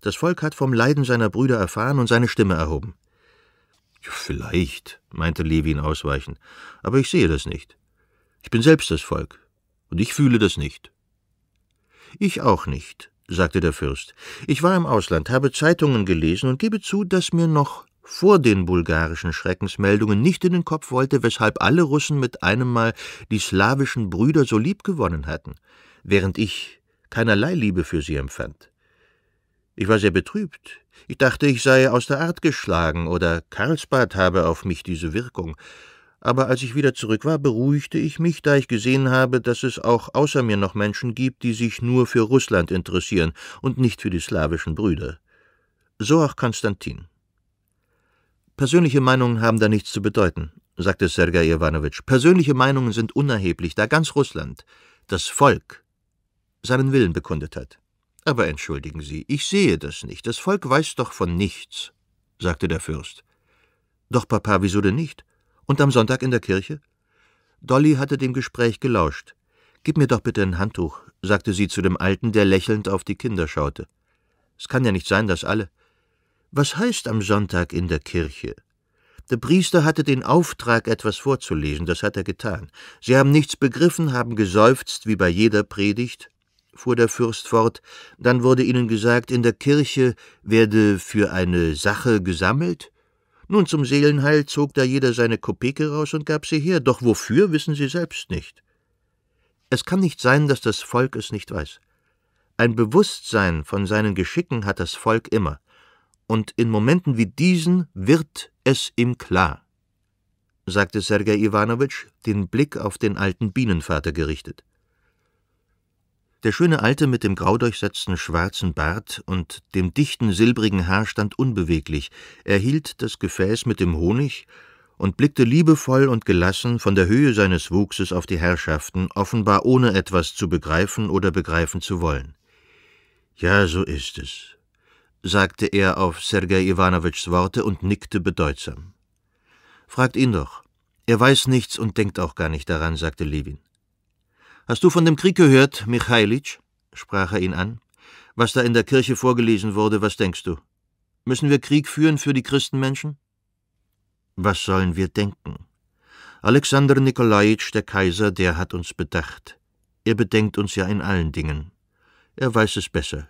Das Volk hat vom Leiden seiner Brüder erfahren und seine Stimme erhoben. Vielleicht, meinte Levin ausweichend, aber ich sehe das nicht. Ich bin selbst das Volk, und ich fühle das nicht. Ich auch nicht, sagte der Fürst. Ich war im Ausland, habe Zeitungen gelesen und gebe zu, dass mir noch vor den bulgarischen Schreckensmeldungen nicht in den Kopf wollte, weshalb alle Russen mit einem Mal die slawischen Brüder so lieb gewonnen hatten, während ich keinerlei Liebe für sie empfand. Ich war sehr betrübt. Ich dachte, ich sei aus der Art geschlagen oder Karlsbad habe auf mich diese Wirkung. Aber als ich wieder zurück war, beruhigte ich mich, da ich gesehen habe, dass es auch außer mir noch Menschen gibt, die sich nur für Russland interessieren und nicht für die slawischen Brüder. So auch Konstantin. Persönliche Meinungen haben da nichts zu bedeuten, sagte Sergei Iwanowitsch. Persönliche Meinungen sind unerheblich, da ganz Russland, das Volk, seinen Willen bekundet hat. Aber entschuldigen Sie, ich sehe das nicht. Das Volk weiß doch von nichts, sagte der Fürst. Doch, Papa, wieso denn nicht? Und am Sonntag in der Kirche? Dolly hatte dem Gespräch gelauscht. Gib mir doch bitte ein Handtuch, sagte sie zu dem Alten, der lächelnd auf die Kinder schaute. Es kann ja nicht sein, dass alle. Was heißt am Sonntag in der Kirche? Der Priester hatte den Auftrag, etwas vorzulesen, das hat er getan. Sie haben nichts begriffen, haben geseufzt wie bei jeder Predigt, fuhr der Fürst fort, dann wurde ihnen gesagt, in der Kirche werde für eine Sache gesammelt. Nun zum Seelenheil zog da jeder seine Kopeke raus und gab sie her, doch wofür wissen sie selbst nicht. Es kann nicht sein, dass das Volk es nicht weiß. Ein Bewusstsein von seinen Geschicken hat das Volk immer und in Momenten wie diesen wird es ihm klar, sagte Sergei Iwanowitsch, den Blick auf den alten Bienenvater gerichtet. Der schöne Alte mit dem graudurchsetzten schwarzen Bart und dem dichten silbrigen Haar stand unbeweglich, er hielt das Gefäß mit dem Honig und blickte liebevoll und gelassen von der Höhe seines Wuchses auf die Herrschaften, offenbar ohne etwas zu begreifen oder begreifen zu wollen. Ja, so ist es, sagte er auf Sergei Iwanowitschs Worte und nickte bedeutsam. Fragt ihn doch. Er weiß nichts und denkt auch gar nicht daran, sagte Levin. Hast du von dem Krieg gehört, Michailitsch? sprach er ihn an. Was da in der Kirche vorgelesen wurde, was denkst du? Müssen wir Krieg führen für die Christenmenschen? Was sollen wir denken? Alexander Nikolajitsch, der Kaiser, der hat uns bedacht. Er bedenkt uns ja in allen Dingen. Er weiß es besser.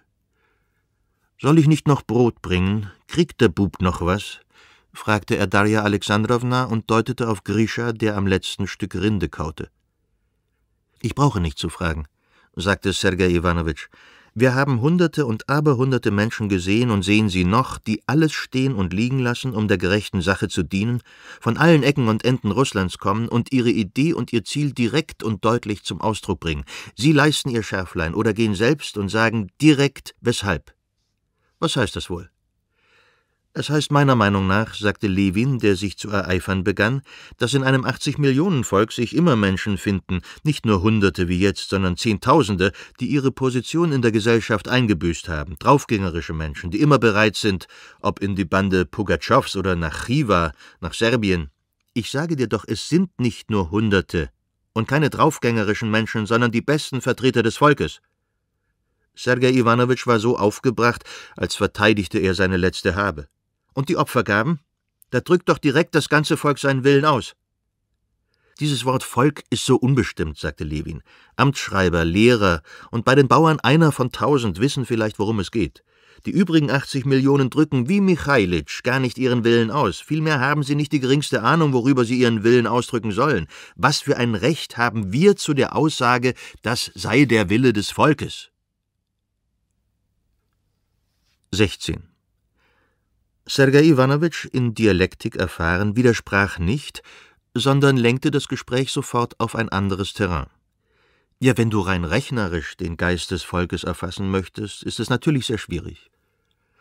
Soll ich nicht noch Brot bringen? Kriegt der Bub noch was? fragte er Darja Alexandrowna und deutete auf Grisha, der am letzten Stück Rinde kaute. Ich brauche nicht zu fragen, sagte Sergei Iwanowitsch. Wir haben Hunderte und Aberhunderte Menschen gesehen und sehen sie noch, die alles stehen und liegen lassen, um der gerechten Sache zu dienen, von allen Ecken und Enden Russlands kommen und ihre Idee und ihr Ziel direkt und deutlich zum Ausdruck bringen. Sie leisten ihr Schärflein oder gehen selbst und sagen direkt weshalb. Was heißt das wohl? Es heißt meiner Meinung nach, sagte Levin, der sich zu ereifern begann, dass in einem 80-Millionen-Volk sich immer Menschen finden, nicht nur Hunderte wie jetzt, sondern Zehntausende, die ihre Position in der Gesellschaft eingebüßt haben, draufgängerische Menschen, die immer bereit sind, ob in die Bande Pugatschows oder nach Chiva, nach Serbien. Ich sage dir doch, es sind nicht nur Hunderte und keine draufgängerischen Menschen, sondern die besten Vertreter des Volkes. Sergei Iwanowitsch war so aufgebracht, als verteidigte er seine letzte Habe. Und die Opfergaben? Da drückt doch direkt das ganze Volk seinen Willen aus. Dieses Wort Volk ist so unbestimmt, sagte Levin. Amtsschreiber, Lehrer und bei den Bauern einer von tausend wissen vielleicht, worum es geht. Die übrigen 80 Millionen drücken wie Michailitsch gar nicht ihren Willen aus. Vielmehr haben sie nicht die geringste Ahnung, worüber sie ihren Willen ausdrücken sollen. Was für ein Recht haben wir zu der Aussage, das sei der Wille des Volkes? 16. Sergei Iwanowitsch, in Dialektik erfahren, widersprach nicht, sondern lenkte das Gespräch sofort auf ein anderes Terrain. Ja, wenn du rein rechnerisch den Geist des Volkes erfassen möchtest, ist es natürlich sehr schwierig.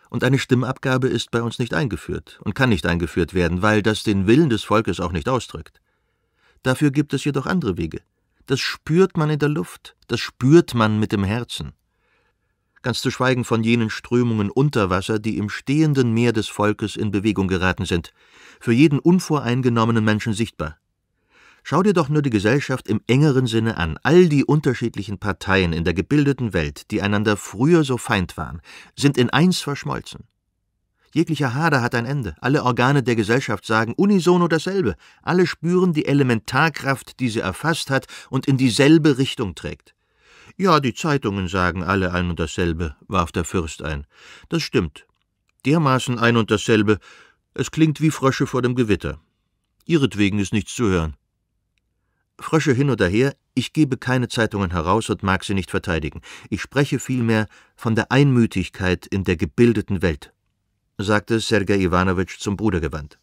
Und eine Stimmabgabe ist bei uns nicht eingeführt und kann nicht eingeführt werden, weil das den Willen des Volkes auch nicht ausdrückt. Dafür gibt es jedoch andere Wege. Das spürt man in der Luft, das spürt man mit dem Herzen ganz zu schweigen von jenen Strömungen unter Wasser, die im stehenden Meer des Volkes in Bewegung geraten sind, für jeden unvoreingenommenen Menschen sichtbar. Schau dir doch nur die Gesellschaft im engeren Sinne an, all die unterschiedlichen Parteien in der gebildeten Welt, die einander früher so feind waren, sind in eins verschmolzen. Jeglicher Hader hat ein Ende, alle Organe der Gesellschaft sagen unisono dasselbe, alle spüren die Elementarkraft, die sie erfasst hat und in dieselbe Richtung trägt. Ja, die Zeitungen sagen alle ein und dasselbe, warf der Fürst ein. Das stimmt. Dermaßen ein und dasselbe. Es klingt wie Frösche vor dem Gewitter. Ihretwegen ist nichts zu hören. Frösche hin oder her, ich gebe keine Zeitungen heraus und mag sie nicht verteidigen. Ich spreche vielmehr von der Einmütigkeit in der gebildeten Welt, sagte Sergei Iwanowitsch zum Bruder gewandt.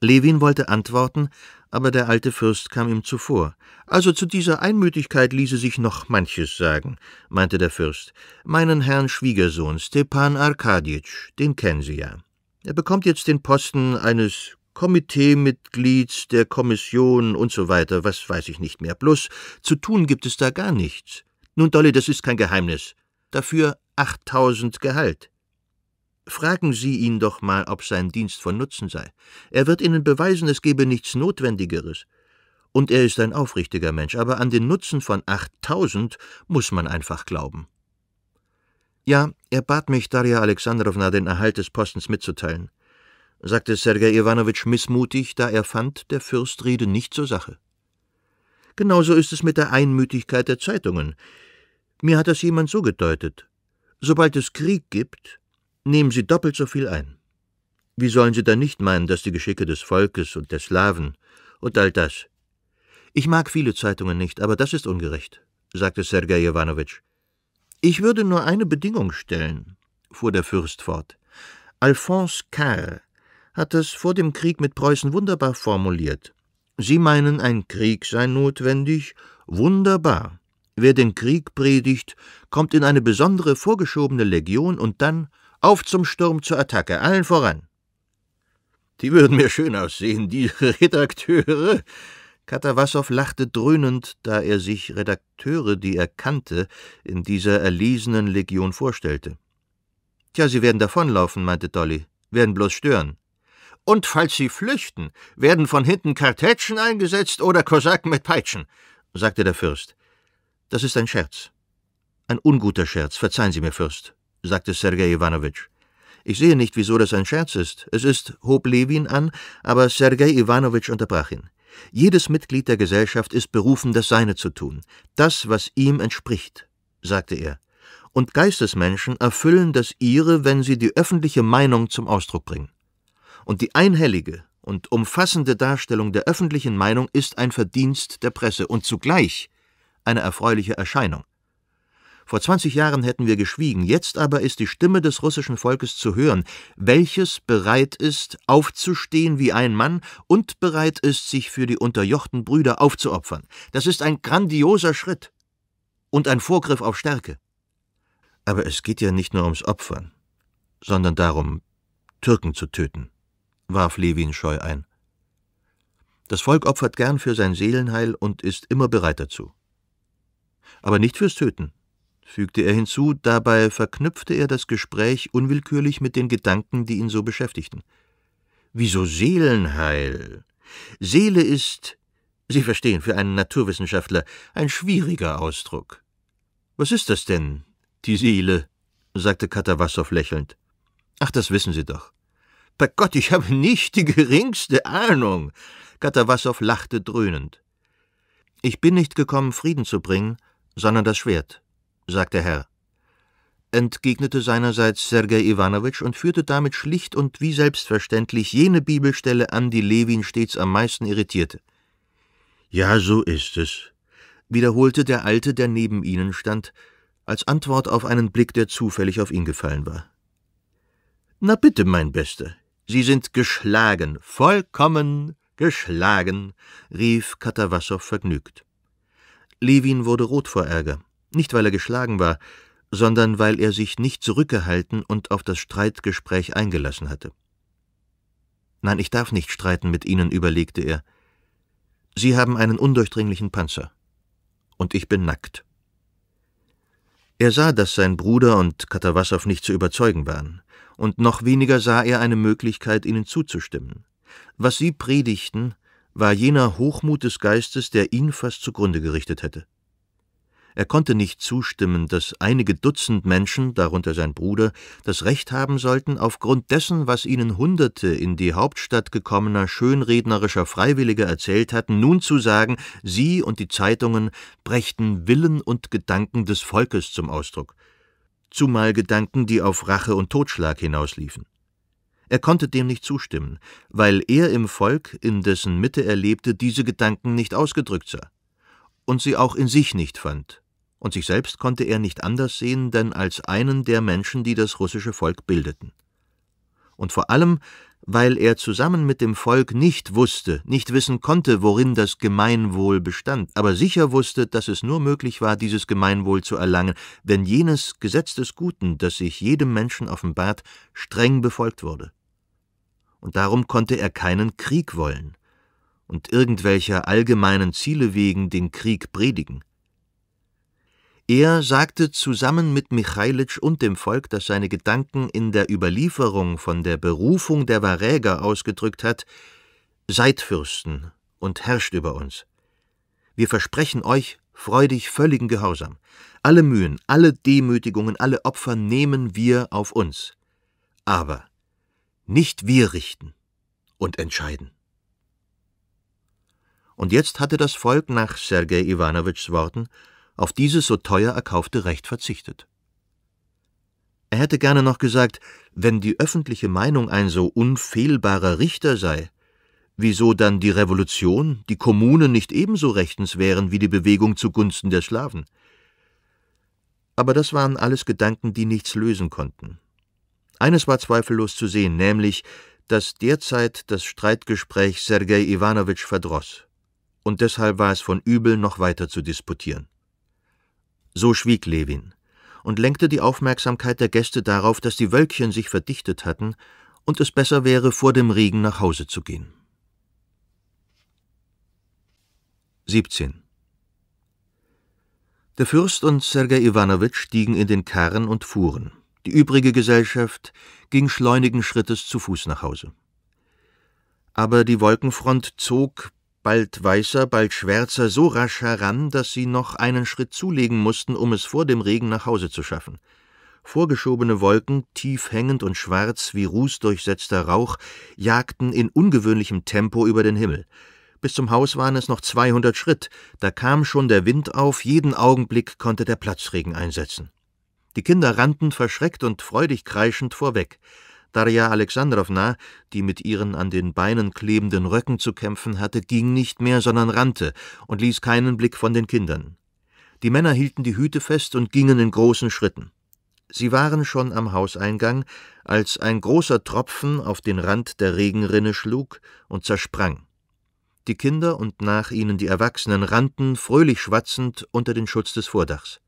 Levin wollte antworten, aber der alte Fürst kam ihm zuvor. Also zu dieser Einmütigkeit ließe sich noch manches sagen, meinte der Fürst. Meinen Herrn Schwiegersohn Stepan Arkadjitsch, den kennen Sie ja. Er bekommt jetzt den Posten eines Komiteemitglieds der Kommission und so weiter, was weiß ich nicht mehr. Bloß zu tun gibt es da gar nichts. Nun, Dolly, das ist kein Geheimnis. Dafür 8000 Gehalt. Fragen Sie ihn doch mal, ob sein Dienst von Nutzen sei. Er wird Ihnen beweisen, es gebe nichts Notwendigeres. Und er ist ein aufrichtiger Mensch, aber an den Nutzen von 8000 muss man einfach glauben. Ja, er bat mich, Darja Alexandrowna den Erhalt des Postens mitzuteilen, sagte Sergei Iwanowitsch missmutig, da er fand, der Fürst rede nicht zur Sache. Genauso ist es mit der Einmütigkeit der Zeitungen. Mir hat das jemand so gedeutet. Sobald es Krieg gibt, nehmen Sie doppelt so viel ein. Wie sollen Sie dann nicht meinen, dass die Geschicke des Volkes und der Slawen und all das? Ich mag viele Zeitungen nicht, aber das ist ungerecht, sagte Sergei Iwanowitsch. Ich würde nur eine Bedingung stellen, fuhr der Fürst fort. Alphonse Carr hat es vor dem Krieg mit Preußen wunderbar formuliert. Sie meinen, ein Krieg sei notwendig? Wunderbar. Wer den Krieg predigt, kommt in eine besondere vorgeschobene Legion und dann auf zum Sturm zur Attacke, allen voran. Die würden mir schön aussehen, die Redakteure. Katawassow lachte dröhnend, da er sich Redakteure, die er kannte, in dieser erlesenen Legion vorstellte. Tja, sie werden davonlaufen, meinte Dolly, werden bloß stören. Und falls sie flüchten, werden von hinten Kartätschen eingesetzt oder Kosaken mit Peitschen, sagte der Fürst. Das ist ein Scherz. Ein unguter Scherz, verzeihen Sie mir, Fürst sagte Sergei Iwanowitsch. Ich sehe nicht, wieso das ein Scherz ist. Es ist, hob Levin an, aber Sergei Iwanowitsch unterbrach ihn. Jedes Mitglied der Gesellschaft ist berufen, das Seine zu tun, das, was ihm entspricht, sagte er. Und Geistesmenschen erfüllen das ihre, wenn sie die öffentliche Meinung zum Ausdruck bringen. Und die einhellige und umfassende Darstellung der öffentlichen Meinung ist ein Verdienst der Presse und zugleich eine erfreuliche Erscheinung. Vor 20 Jahren hätten wir geschwiegen, jetzt aber ist die Stimme des russischen Volkes zu hören, welches bereit ist, aufzustehen wie ein Mann und bereit ist, sich für die unterjochten Brüder aufzuopfern. Das ist ein grandioser Schritt und ein Vorgriff auf Stärke. Aber es geht ja nicht nur ums Opfern, sondern darum, Türken zu töten, warf Levin scheu ein. Das Volk opfert gern für sein Seelenheil und ist immer bereit dazu. Aber nicht fürs Töten fügte er hinzu, dabei verknüpfte er das Gespräch unwillkürlich mit den Gedanken, die ihn so beschäftigten. Wieso Seelenheil? Seele ist, Sie verstehen, für einen Naturwissenschaftler ein schwieriger Ausdruck. Was ist das denn, Die Seele, sagte Katawassow lächelnd. Ach, das wissen Sie doch. Bei Gott, ich habe nicht die geringste Ahnung. Katawassow lachte dröhnend. Ich bin nicht gekommen, Frieden zu bringen, sondern das Schwert, sagte Herr. Entgegnete seinerseits Sergei Iwanowitsch und führte damit schlicht und wie selbstverständlich jene Bibelstelle an, die Lewin stets am meisten irritierte. Ja, so ist es, wiederholte der Alte, der neben ihnen stand, als Antwort auf einen Blick, der zufällig auf ihn gefallen war. Na bitte, mein Bester, Sie sind geschlagen, vollkommen geschlagen, rief Katawassow vergnügt. Lewin wurde rot vor Ärger, nicht weil er geschlagen war, sondern weil er sich nicht zurückgehalten und auf das Streitgespräch eingelassen hatte. Nein, ich darf nicht streiten mit Ihnen, überlegte er. Sie haben einen undurchdringlichen Panzer. Und ich bin nackt. Er sah, dass sein Bruder und Katawassow nicht zu überzeugen waren und noch weniger sah er eine Möglichkeit, ihnen zuzustimmen. Was sie predigten, war jener Hochmut des Geistes, der ihn fast zugrunde gerichtet hätte. Er konnte nicht zustimmen, dass einige Dutzend Menschen, darunter sein Bruder, das Recht haben sollten, aufgrund dessen, was ihnen Hunderte in die Hauptstadt gekommener schönrednerischer Freiwilliger erzählt hatten, nun zu sagen, sie und die Zeitungen brächten Willen und Gedanken des Volkes zum Ausdruck, zumal Gedanken, die auf Rache und Totschlag hinausliefen. Er konnte dem nicht zustimmen, weil er im Volk, in dessen Mitte er lebte, diese Gedanken nicht ausgedrückt sah und sie auch in sich nicht fand, und sich selbst konnte er nicht anders sehen denn als einen der Menschen, die das russische Volk bildeten. Und vor allem weil er zusammen mit dem Volk nicht wusste, nicht wissen konnte, worin das Gemeinwohl bestand, aber sicher wusste, dass es nur möglich war, dieses Gemeinwohl zu erlangen, wenn jenes Gesetz des Guten, das sich jedem Menschen offenbart, streng befolgt wurde. Und darum konnte er keinen Krieg wollen und irgendwelcher allgemeinen Ziele wegen den Krieg predigen. Er sagte zusammen mit Michailitsch und dem Volk, das seine Gedanken in der Überlieferung von der Berufung der Varäger ausgedrückt hat, Seid Fürsten und herrscht über uns. Wir versprechen euch freudig völligen Gehorsam. Alle Mühen, alle Demütigungen, alle Opfer nehmen wir auf uns. Aber nicht wir richten und entscheiden. Und jetzt hatte das Volk nach Sergei Iwanowitschs Worten auf dieses so teuer erkaufte Recht verzichtet. Er hätte gerne noch gesagt, wenn die öffentliche Meinung ein so unfehlbarer Richter sei, wieso dann die Revolution, die Kommunen nicht ebenso rechtens wären wie die Bewegung zugunsten der Slawen. Aber das waren alles Gedanken, die nichts lösen konnten. Eines war zweifellos zu sehen, nämlich, dass derzeit das Streitgespräch Sergei Iwanowitsch verdross, und deshalb war es von übel, noch weiter zu disputieren. So schwieg Lewin und lenkte die Aufmerksamkeit der Gäste darauf, dass die Wölkchen sich verdichtet hatten und es besser wäre, vor dem Regen nach Hause zu gehen. 17. Der Fürst und Sergei Iwanowitsch stiegen in den Karren und fuhren. Die übrige Gesellschaft ging schleunigen Schrittes zu Fuß nach Hause. Aber die Wolkenfront zog bald weißer, bald schwärzer, so rasch heran, dass sie noch einen Schritt zulegen mussten, um es vor dem Regen nach Hause zu schaffen. Vorgeschobene Wolken, tief hängend und schwarz wie rußdurchsetzter Rauch, jagten in ungewöhnlichem Tempo über den Himmel. Bis zum Haus waren es noch 200 Schritt, da kam schon der Wind auf, jeden Augenblick konnte der Platzregen einsetzen. Die Kinder rannten verschreckt und freudig kreischend vorweg. Darja Alexandrowna, die mit ihren an den Beinen klebenden Röcken zu kämpfen hatte, ging nicht mehr, sondern rannte und ließ keinen Blick von den Kindern. Die Männer hielten die Hüte fest und gingen in großen Schritten. Sie waren schon am Hauseingang, als ein großer Tropfen auf den Rand der Regenrinne schlug und zersprang. Die Kinder und nach ihnen die Erwachsenen rannten, fröhlich schwatzend, unter den Schutz des Vordachs.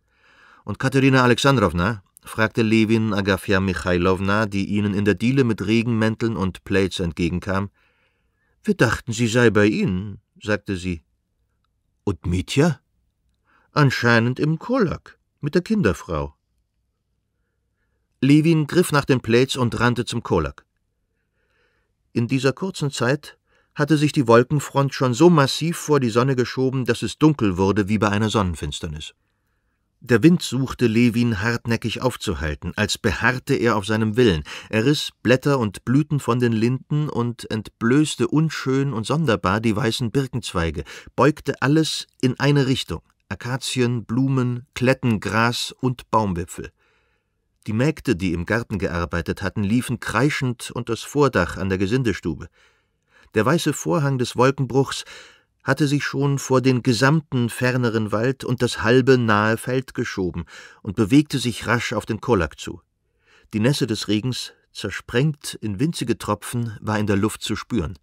Und Katharina Alexandrowna, fragte Lewin Agafja Michailowna, die ihnen in der Diele mit Regenmänteln und Plaids entgegenkam. Wir dachten, sie sei bei Ihnen, sagte sie. Und Mitja? Anscheinend im Kolak, mit der Kinderfrau. Lewin griff nach den Plaids und rannte zum Kolak. In dieser kurzen Zeit hatte sich die Wolkenfront schon so massiv vor die Sonne geschoben, dass es dunkel wurde wie bei einer Sonnenfinsternis. Der Wind suchte Levin hartnäckig aufzuhalten, als beharrte er auf seinem Willen. Er riss Blätter und Blüten von den Linden und entblößte unschön und sonderbar die weißen Birkenzweige, beugte alles in eine Richtung: Akazien, Blumen, Kletten, Gras und Baumwipfel. Die Mägde, die im Garten gearbeitet hatten, liefen kreischend unter das Vordach an der Gesindestube. Der weiße Vorhang des Wolkenbruchs hatte sich schon vor den gesamten ferneren Wald und das halbe nahe Feld geschoben und bewegte sich rasch auf den Kollak zu. Die Nässe des Regens, zersprengt in winzige Tropfen, war in der Luft zu spüren.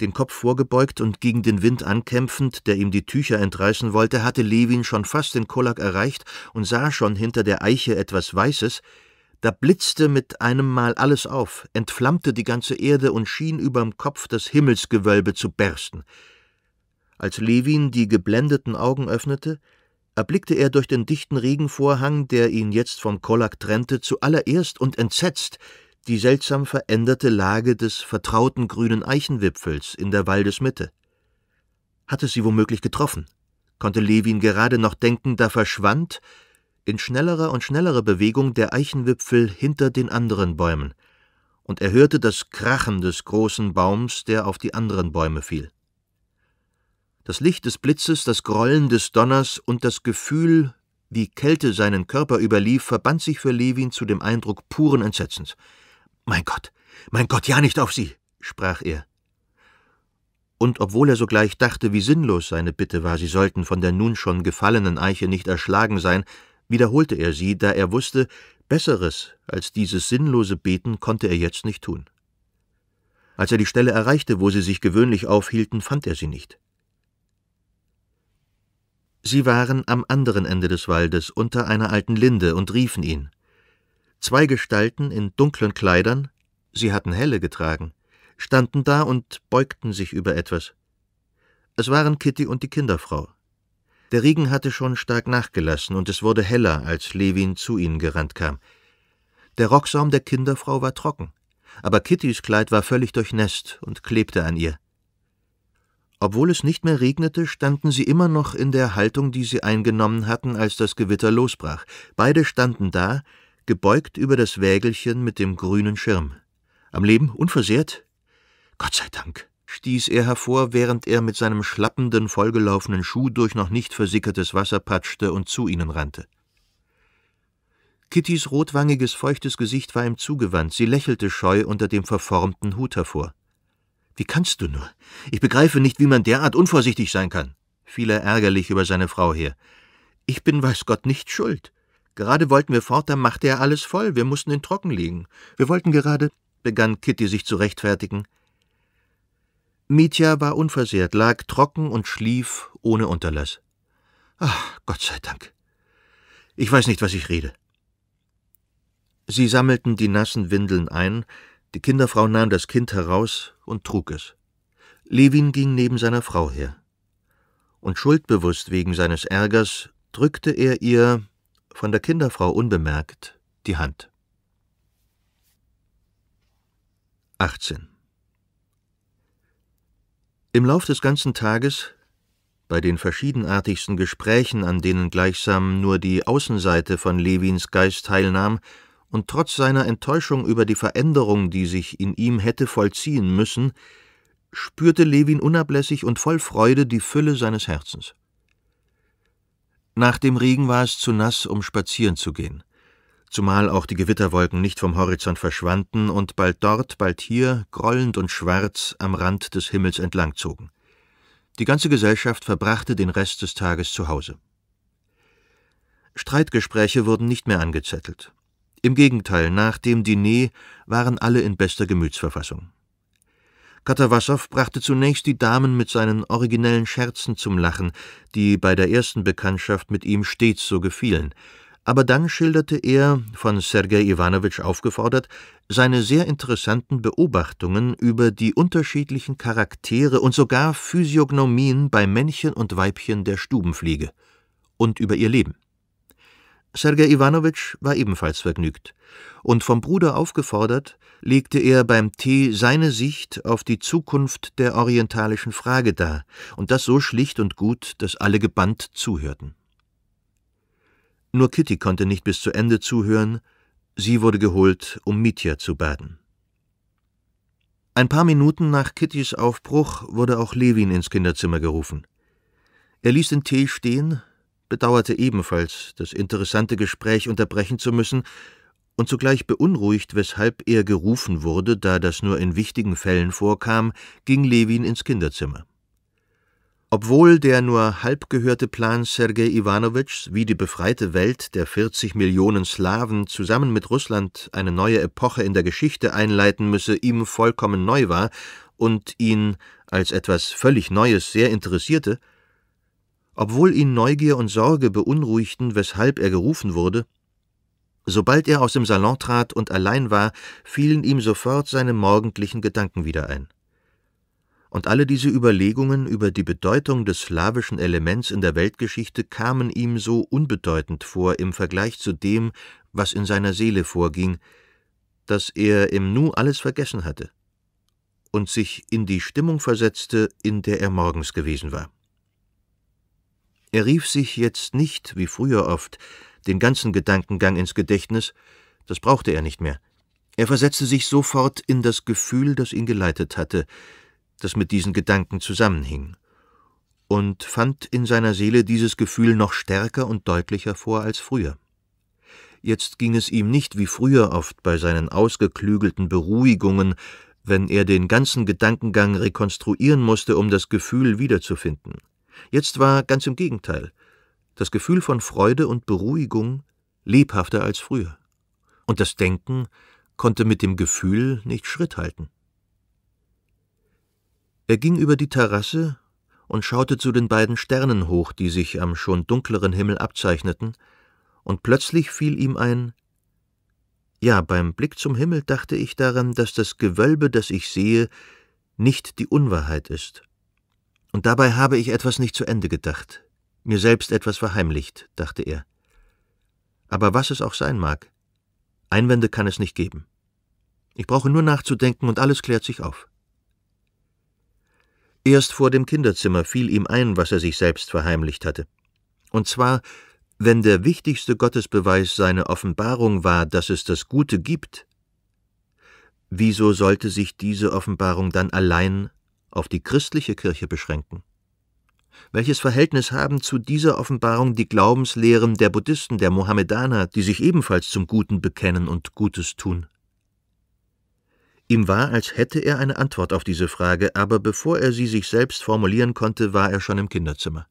Den Kopf vorgebeugt und gegen den Wind ankämpfend, der ihm die Tücher entreißen wollte, hatte Lewin schon fast den Kollak erreicht und sah schon hinter der Eiche etwas Weißes, da blitzte mit einem Mal alles auf, entflammte die ganze Erde und schien überm Kopf das Himmelsgewölbe zu bersten. Als Lewin die geblendeten Augen öffnete, erblickte er durch den dichten Regenvorhang, der ihn jetzt vom Kollak trennte, zuallererst und entsetzt die seltsam veränderte Lage des vertrauten grünen Eichenwipfels in der Waldesmitte. Hatte sie womöglich getroffen? Konnte Lewin gerade noch denken, da verschwand, in schnellerer und schnellerer Bewegung der Eichenwipfel hinter den anderen Bäumen, und er hörte das Krachen des großen Baums, der auf die anderen Bäume fiel. Das Licht des Blitzes, das Grollen des Donners und das Gefühl, wie Kälte seinen Körper überlief, verband sich für Lewin zu dem Eindruck puren Entsetzens. Mein Gott, mein Gott, ja nicht auf sie, sprach er. Und obwohl er sogleich dachte, wie sinnlos seine Bitte war, sie sollten von der nun schon gefallenen Eiche nicht erschlagen sein, wiederholte er sie, da er wusste, Besseres als dieses sinnlose Beten konnte er jetzt nicht tun. Als er die Stelle erreichte, wo sie sich gewöhnlich aufhielten, fand er sie nicht. Sie waren am anderen Ende des Waldes unter einer alten Linde und riefen ihn. Zwei Gestalten in dunklen Kleidern, sie hatten helle getragen, standen da und beugten sich über etwas. Es waren Kitty und die Kinderfrau. Der Regen hatte schon stark nachgelassen, und es wurde heller, als Lewin zu ihnen gerannt kam. Der Rocksaum der Kinderfrau war trocken, aber Kittys Kleid war völlig durchnässt und klebte an ihr. Obwohl es nicht mehr regnete, standen sie immer noch in der Haltung, die sie eingenommen hatten, als das Gewitter losbrach. Beide standen da, gebeugt über das Wägelchen mit dem grünen Schirm. Am Leben unversehrt? Gott sei Dank stieß er hervor, während er mit seinem schlappenden, vollgelaufenen Schuh durch noch nicht versickertes Wasser patschte und zu ihnen rannte. Kittys rotwangiges, feuchtes Gesicht war ihm zugewandt, sie lächelte scheu unter dem verformten Hut hervor. Wie kannst du nur? Ich begreife nicht, wie man derart unvorsichtig sein kann, fiel er ärgerlich über seine Frau her. Ich bin, weiß Gott, nicht schuld. Gerade wollten wir fort, da machte er alles voll, wir mussten ihn trocken liegen. Wir wollten gerade, begann Kitty sich zu rechtfertigen. Mitya war unversehrt, lag trocken und schlief ohne Unterlass. Ach, Gott sei Dank. Ich weiß nicht, was ich rede. Sie sammelten die nassen Windeln ein, die Kinderfrau nahm das Kind heraus und trug es. Levin ging neben seiner Frau her. Und schuldbewusst wegen seines Ärgers drückte er ihr, von der Kinderfrau unbemerkt, die Hand. 18. Im Lauf des ganzen Tages, bei den verschiedenartigsten Gesprächen, an denen gleichsam nur die Außenseite von Lewins Geist teilnahm, und trotz seiner Enttäuschung über die Veränderung, die sich in ihm hätte vollziehen müssen, spürte Lewin unablässig und voll Freude die Fülle seines Herzens. Nach dem Regen war es zu nass, um spazieren zu gehen zumal auch die Gewitterwolken nicht vom Horizont verschwanden und bald dort, bald hier, grollend und schwarz am Rand des Himmels entlangzogen. Die ganze Gesellschaft verbrachte den Rest des Tages zu Hause. Streitgespräche wurden nicht mehr angezettelt. Im Gegenteil, nach dem Diner waren alle in bester Gemütsverfassung. Katawassow brachte zunächst die Damen mit seinen originellen Scherzen zum Lachen, die bei der ersten Bekanntschaft mit ihm stets so gefielen, aber dann schilderte er, von Sergei Iwanowitsch aufgefordert, seine sehr interessanten Beobachtungen über die unterschiedlichen Charaktere und sogar Physiognomien bei Männchen und Weibchen der Stubenfliege und über ihr Leben. Sergei Iwanowitsch war ebenfalls vergnügt, und vom Bruder aufgefordert, legte er beim Tee seine Sicht auf die Zukunft der orientalischen Frage dar, und das so schlicht und gut, dass alle gebannt zuhörten. Nur Kitty konnte nicht bis zu Ende zuhören, sie wurde geholt, um Mitya zu baden. Ein paar Minuten nach Kittys Aufbruch wurde auch Levin ins Kinderzimmer gerufen. Er ließ den Tee stehen, bedauerte ebenfalls, das interessante Gespräch unterbrechen zu müssen, und zugleich beunruhigt, weshalb er gerufen wurde, da das nur in wichtigen Fällen vorkam, ging Levin ins Kinderzimmer. Obwohl der nur halb gehörte Plan Sergei Iwanowitschs, wie die befreite Welt der 40 Millionen Slawen zusammen mit Russland eine neue Epoche in der Geschichte einleiten müsse, ihm vollkommen neu war und ihn als etwas völlig Neues sehr interessierte, obwohl ihn Neugier und Sorge beunruhigten, weshalb er gerufen wurde, sobald er aus dem Salon trat und allein war, fielen ihm sofort seine morgendlichen Gedanken wieder ein. Und alle diese Überlegungen über die Bedeutung des slawischen Elements in der Weltgeschichte kamen ihm so unbedeutend vor im Vergleich zu dem, was in seiner Seele vorging, dass er im Nu alles vergessen hatte und sich in die Stimmung versetzte, in der er morgens gewesen war. Er rief sich jetzt nicht, wie früher oft, den ganzen Gedankengang ins Gedächtnis, das brauchte er nicht mehr. Er versetzte sich sofort in das Gefühl, das ihn geleitet hatte, das mit diesen Gedanken zusammenhing, und fand in seiner Seele dieses Gefühl noch stärker und deutlicher vor als früher. Jetzt ging es ihm nicht wie früher oft bei seinen ausgeklügelten Beruhigungen, wenn er den ganzen Gedankengang rekonstruieren musste, um das Gefühl wiederzufinden. Jetzt war ganz im Gegenteil das Gefühl von Freude und Beruhigung lebhafter als früher, und das Denken konnte mit dem Gefühl nicht Schritt halten. Er ging über die Terrasse und schaute zu den beiden Sternen hoch, die sich am schon dunkleren Himmel abzeichneten, und plötzlich fiel ihm ein Ja, beim Blick zum Himmel dachte ich daran, dass das Gewölbe, das ich sehe, nicht die Unwahrheit ist, und dabei habe ich etwas nicht zu Ende gedacht, mir selbst etwas verheimlicht, dachte er. Aber was es auch sein mag, Einwände kann es nicht geben. Ich brauche nur nachzudenken und alles klärt sich auf. Erst vor dem Kinderzimmer fiel ihm ein, was er sich selbst verheimlicht hatte. Und zwar, wenn der wichtigste Gottesbeweis seine Offenbarung war, dass es das Gute gibt, wieso sollte sich diese Offenbarung dann allein auf die christliche Kirche beschränken? Welches Verhältnis haben zu dieser Offenbarung die Glaubenslehren der Buddhisten, der Mohammedaner, die sich ebenfalls zum Guten bekennen und Gutes tun? Ihm war, als hätte er eine Antwort auf diese Frage, aber bevor er sie sich selbst formulieren konnte, war er schon im Kinderzimmer.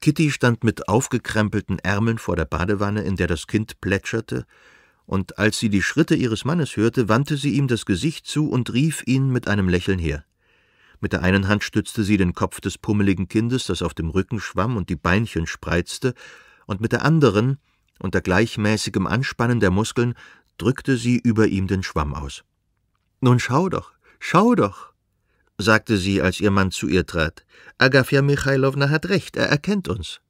Kitty stand mit aufgekrempelten Ärmeln vor der Badewanne, in der das Kind plätscherte, und als sie die Schritte ihres Mannes hörte, wandte sie ihm das Gesicht zu und rief ihn mit einem Lächeln her. Mit der einen Hand stützte sie den Kopf des pummeligen Kindes, das auf dem Rücken schwamm und die Beinchen spreizte, und mit der anderen, unter gleichmäßigem Anspannen der Muskeln, drückte sie über ihm den Schwamm aus. Nun schau doch, schau doch, sagte sie, als ihr Mann zu ihr trat. Agafja Michailowna hat recht, er erkennt uns.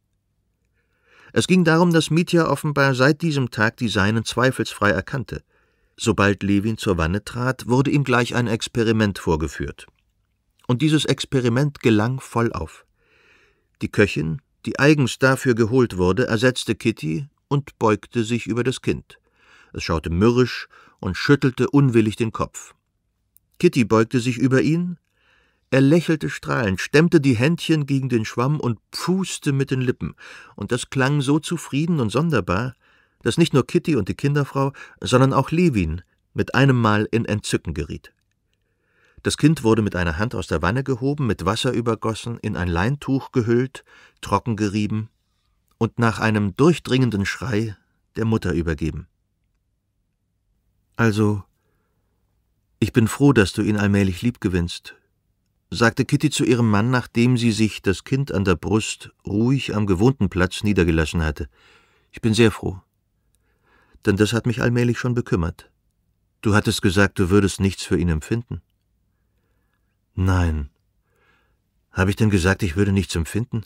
Es ging darum, dass Mitya offenbar seit diesem Tag die Seinen zweifelsfrei erkannte. Sobald Levin zur Wanne trat, wurde ihm gleich ein Experiment vorgeführt. Und dieses Experiment gelang vollauf. Die Köchin, die eigens dafür geholt wurde, ersetzte Kitty und beugte sich über das Kind. Es schaute mürrisch und schüttelte unwillig den Kopf. Kitty beugte sich über ihn, er lächelte strahlend, stemmte die Händchen gegen den Schwamm und pfuste mit den Lippen, und das klang so zufrieden und sonderbar, dass nicht nur Kitty und die Kinderfrau, sondern auch Levin mit einem Mal in Entzücken geriet. Das Kind wurde mit einer Hand aus der Wanne gehoben, mit Wasser übergossen, in ein Leintuch gehüllt, trocken gerieben und nach einem durchdringenden Schrei der Mutter übergeben. Also, ich bin froh, dass du ihn allmählich liebgewinnst, sagte Kitty zu ihrem Mann, nachdem sie sich das Kind an der Brust ruhig am gewohnten Platz niedergelassen hatte. Ich bin sehr froh. Denn das hat mich allmählich schon bekümmert. Du hattest gesagt, du würdest nichts für ihn empfinden. Nein. Habe ich denn gesagt, ich würde nichts empfinden?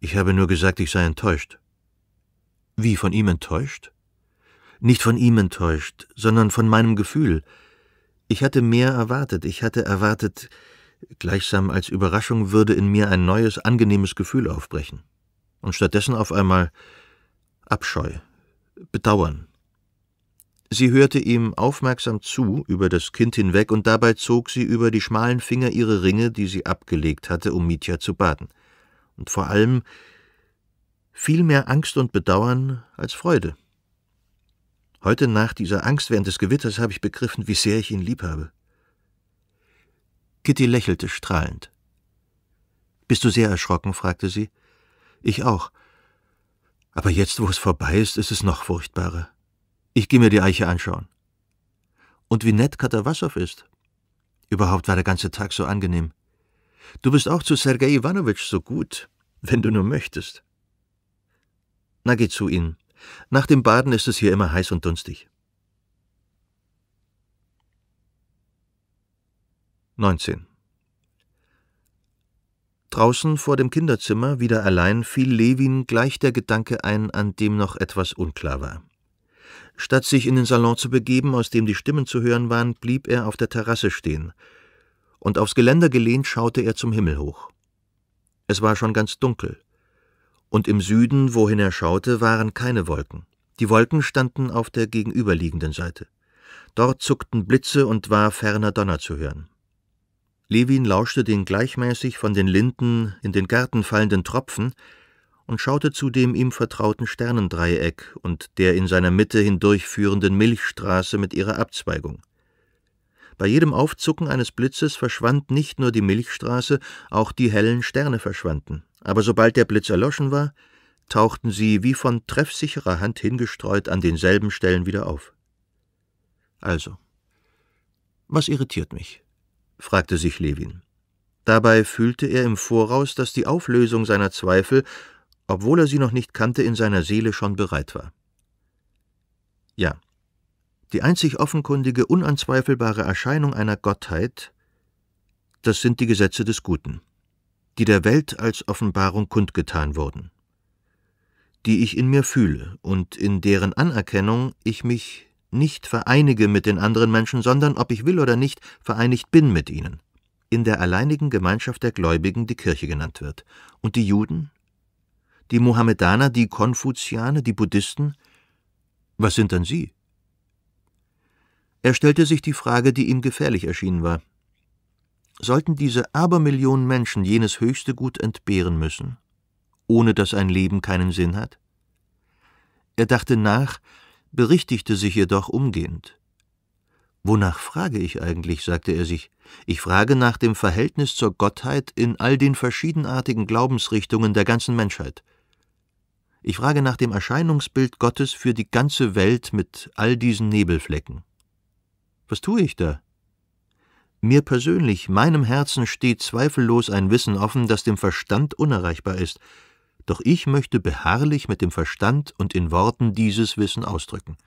Ich habe nur gesagt, ich sei enttäuscht. Wie von ihm enttäuscht? Nicht von ihm enttäuscht, sondern von meinem Gefühl. Ich hatte mehr erwartet. Ich hatte erwartet, Gleichsam als Überraschung würde in mir ein neues, angenehmes Gefühl aufbrechen. und stattdessen auf einmal Abscheu, Bedauern. Sie hörte ihm aufmerksam zu über das Kind hinweg, und dabei zog sie über die schmalen Finger ihre Ringe, die sie abgelegt hatte, um Mitya zu baden. Und vor allem viel mehr Angst und Bedauern als Freude. Heute nach dieser Angst während des Gewitters habe ich begriffen, wie sehr ich ihn lieb habe. Kitty lächelte strahlend. Bist du sehr erschrocken? fragte sie. Ich auch. Aber jetzt, wo es vorbei ist, ist es noch furchtbarer. Ich gehe mir die Eiche anschauen. Und wie nett Katawassow ist. Überhaupt war der ganze Tag so angenehm. Du bist auch zu Sergei Iwanowitsch so gut, wenn du nur möchtest. Na, geh zu ihnen. Nach dem Baden ist es hier immer heiß und dunstig. 19. Draußen vor dem Kinderzimmer, wieder allein, fiel Levin gleich der Gedanke ein, an dem noch etwas unklar war. Statt sich in den Salon zu begeben, aus dem die Stimmen zu hören waren, blieb er auf der Terrasse stehen, und aufs Geländer gelehnt schaute er zum Himmel hoch. Es war schon ganz dunkel, und im Süden, wohin er schaute, waren keine Wolken. Die Wolken standen auf der gegenüberliegenden Seite. Dort zuckten Blitze und war ferner Donner zu hören. Levin lauschte den gleichmäßig von den Linden in den Garten fallenden Tropfen, und schaute zu dem ihm vertrauten Sternendreieck und der in seiner Mitte hindurchführenden Milchstraße mit ihrer Abzweigung. Bei jedem Aufzucken eines Blitzes verschwand nicht nur die Milchstraße, auch die hellen Sterne verschwanden, aber sobald der Blitz erloschen war, tauchten sie wie von treffsicherer Hand hingestreut an denselben Stellen wieder auf. Also, was irritiert mich? fragte sich Levin. Dabei fühlte er im Voraus, dass die Auflösung seiner Zweifel obwohl er sie noch nicht kannte, in seiner Seele schon bereit war. Ja, die einzig offenkundige, unanzweifelbare Erscheinung einer Gottheit, das sind die Gesetze des Guten, die der Welt als Offenbarung kundgetan wurden, die ich in mir fühle und in deren Anerkennung ich mich nicht vereinige mit den anderen Menschen, sondern, ob ich will oder nicht, vereinigt bin mit ihnen, in der alleinigen Gemeinschaft der Gläubigen, die Kirche genannt wird, und die Juden, die Mohammedaner, die Konfuzianer, die Buddhisten? Was sind dann Sie? Er stellte sich die Frage, die ihm gefährlich erschienen war. Sollten diese Abermillionen Menschen jenes höchste Gut entbehren müssen, ohne dass ein Leben keinen Sinn hat? Er dachte nach, berichtigte sich jedoch umgehend. Wonach frage ich eigentlich, sagte er sich. Ich frage nach dem Verhältnis zur Gottheit in all den verschiedenartigen Glaubensrichtungen der ganzen Menschheit. Ich frage nach dem Erscheinungsbild Gottes für die ganze Welt mit all diesen Nebelflecken. Was tue ich da? Mir persönlich, meinem Herzen steht zweifellos ein Wissen offen, das dem Verstand unerreichbar ist, doch ich möchte beharrlich mit dem Verstand und in Worten dieses Wissen ausdrücken.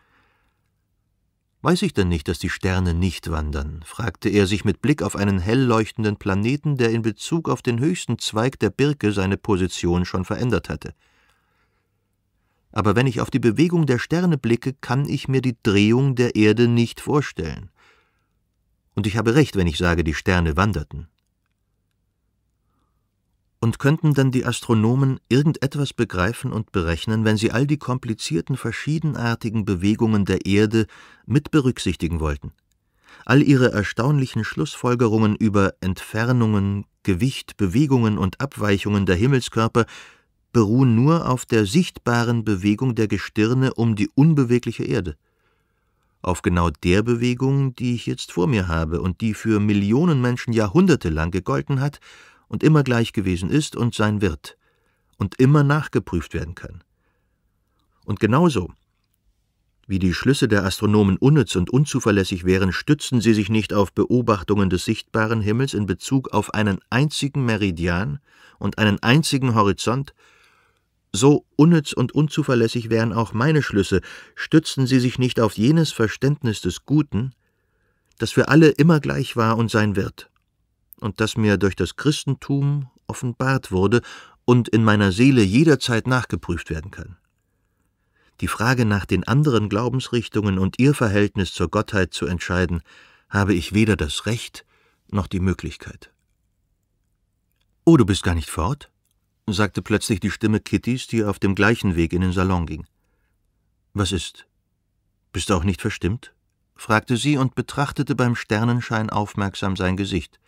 Weiß ich denn nicht, dass die Sterne nicht wandern? fragte er sich mit Blick auf einen hell leuchtenden Planeten, der in Bezug auf den höchsten Zweig der Birke seine Position schon verändert hatte aber wenn ich auf die Bewegung der Sterne blicke, kann ich mir die Drehung der Erde nicht vorstellen. Und ich habe recht, wenn ich sage, die Sterne wanderten. Und könnten dann die Astronomen irgendetwas begreifen und berechnen, wenn sie all die komplizierten verschiedenartigen Bewegungen der Erde mit berücksichtigen wollten? All ihre erstaunlichen Schlussfolgerungen über Entfernungen, Gewicht, Bewegungen und Abweichungen der Himmelskörper beruhen nur auf der sichtbaren Bewegung der Gestirne um die unbewegliche Erde. Auf genau der Bewegung, die ich jetzt vor mir habe und die für Millionen Menschen jahrhundertelang gegolten hat und immer gleich gewesen ist und sein wird und immer nachgeprüft werden kann. Und genauso wie die Schlüsse der Astronomen unnütz und unzuverlässig wären, stützen sie sich nicht auf Beobachtungen des sichtbaren Himmels in Bezug auf einen einzigen Meridian und einen einzigen Horizont, so unnütz und unzuverlässig wären auch meine Schlüsse, stützten sie sich nicht auf jenes Verständnis des Guten, das für alle immer gleich war und sein wird, und das mir durch das Christentum offenbart wurde und in meiner Seele jederzeit nachgeprüft werden kann. Die Frage nach den anderen Glaubensrichtungen und ihr Verhältnis zur Gottheit zu entscheiden, habe ich weder das Recht noch die Möglichkeit. Oh, du bist gar nicht fort? Sagte plötzlich die Stimme Kittys, die auf dem gleichen Weg in den Salon ging. Was ist? Bist du auch nicht verstimmt? fragte sie und betrachtete beim Sternenschein aufmerksam sein Gesicht.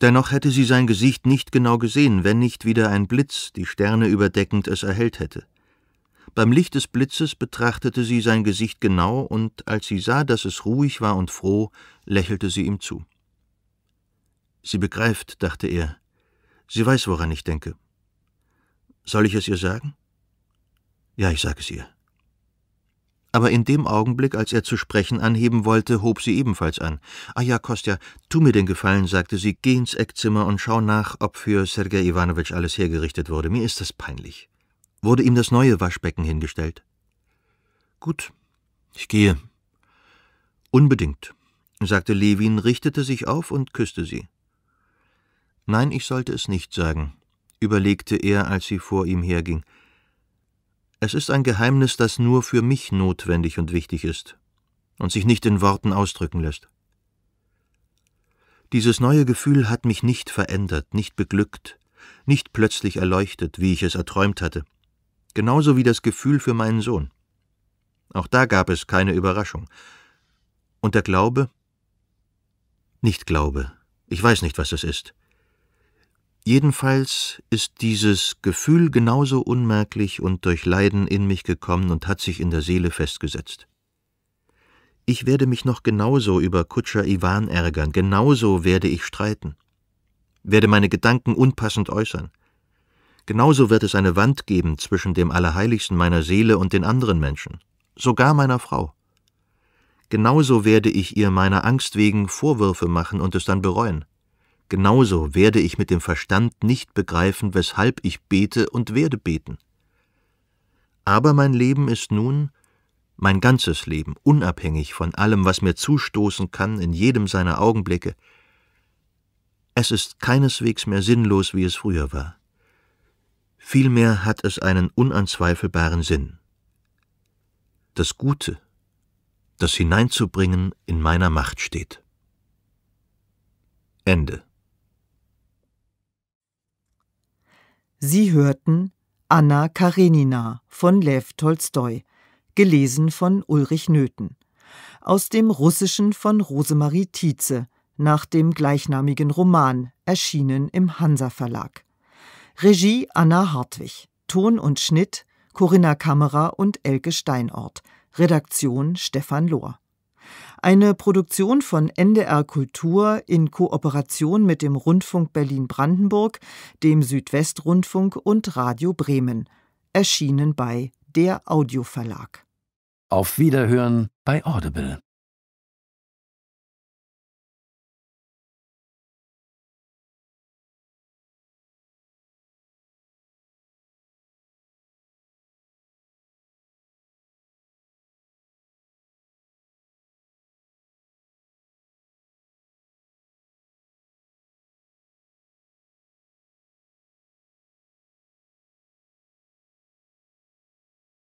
Dennoch hätte sie sein Gesicht nicht genau gesehen, wenn nicht wieder ein Blitz, die Sterne überdeckend, es erhellt hätte. Beim Licht des Blitzes betrachtete sie sein Gesicht genau, und als sie sah, dass es ruhig war und froh, lächelte sie ihm zu. Sie begreift, dachte er. Sie weiß, woran ich denke. Soll ich es ihr sagen? Ja, ich sage es ihr. Aber in dem Augenblick, als er zu sprechen anheben wollte, hob sie ebenfalls an. Ah ja, Kostja, tu mir den Gefallen, sagte sie, geh ins Eckzimmer und schau nach, ob für Sergei Iwanowitsch alles hergerichtet wurde. Mir ist das peinlich. Wurde ihm das neue Waschbecken hingestellt? Gut, ich gehe. Unbedingt, sagte Levin, richtete sich auf und küsste sie. Nein, ich sollte es nicht sagen, überlegte er, als sie vor ihm herging. Es ist ein Geheimnis, das nur für mich notwendig und wichtig ist und sich nicht in Worten ausdrücken lässt. Dieses neue Gefühl hat mich nicht verändert, nicht beglückt, nicht plötzlich erleuchtet, wie ich es erträumt hatte, genauso wie das Gefühl für meinen Sohn. Auch da gab es keine Überraschung. Und der Glaube? Nicht Glaube. Ich weiß nicht, was es ist. Jedenfalls ist dieses Gefühl genauso unmerklich und durch Leiden in mich gekommen und hat sich in der Seele festgesetzt. Ich werde mich noch genauso über Kutscher Iwan ärgern, genauso werde ich streiten, werde meine Gedanken unpassend äußern. Genauso wird es eine Wand geben zwischen dem Allerheiligsten meiner Seele und den anderen Menschen, sogar meiner Frau. Genauso werde ich ihr meiner Angst wegen Vorwürfe machen und es dann bereuen. Genauso werde ich mit dem Verstand nicht begreifen, weshalb ich bete und werde beten. Aber mein Leben ist nun, mein ganzes Leben, unabhängig von allem, was mir zustoßen kann in jedem seiner Augenblicke, es ist keineswegs mehr sinnlos, wie es früher war. Vielmehr hat es einen unanzweifelbaren Sinn. Das Gute, das hineinzubringen in meiner Macht steht. Ende. Sie hörten Anna Karenina von Lew Tolstoi, gelesen von Ulrich Nöthen. Aus dem Russischen von Rosemarie Tietze, nach dem gleichnamigen Roman, erschienen im Hansa Verlag. Regie Anna Hartwig. Ton und Schnitt Corinna Kammerer und Elke Steinort. Redaktion Stefan Lohr. Eine Produktion von NDR Kultur in Kooperation mit dem Rundfunk Berlin-Brandenburg, dem Südwestrundfunk und Radio Bremen. Erschienen bei der Audioverlag. Auf Wiederhören bei Audible.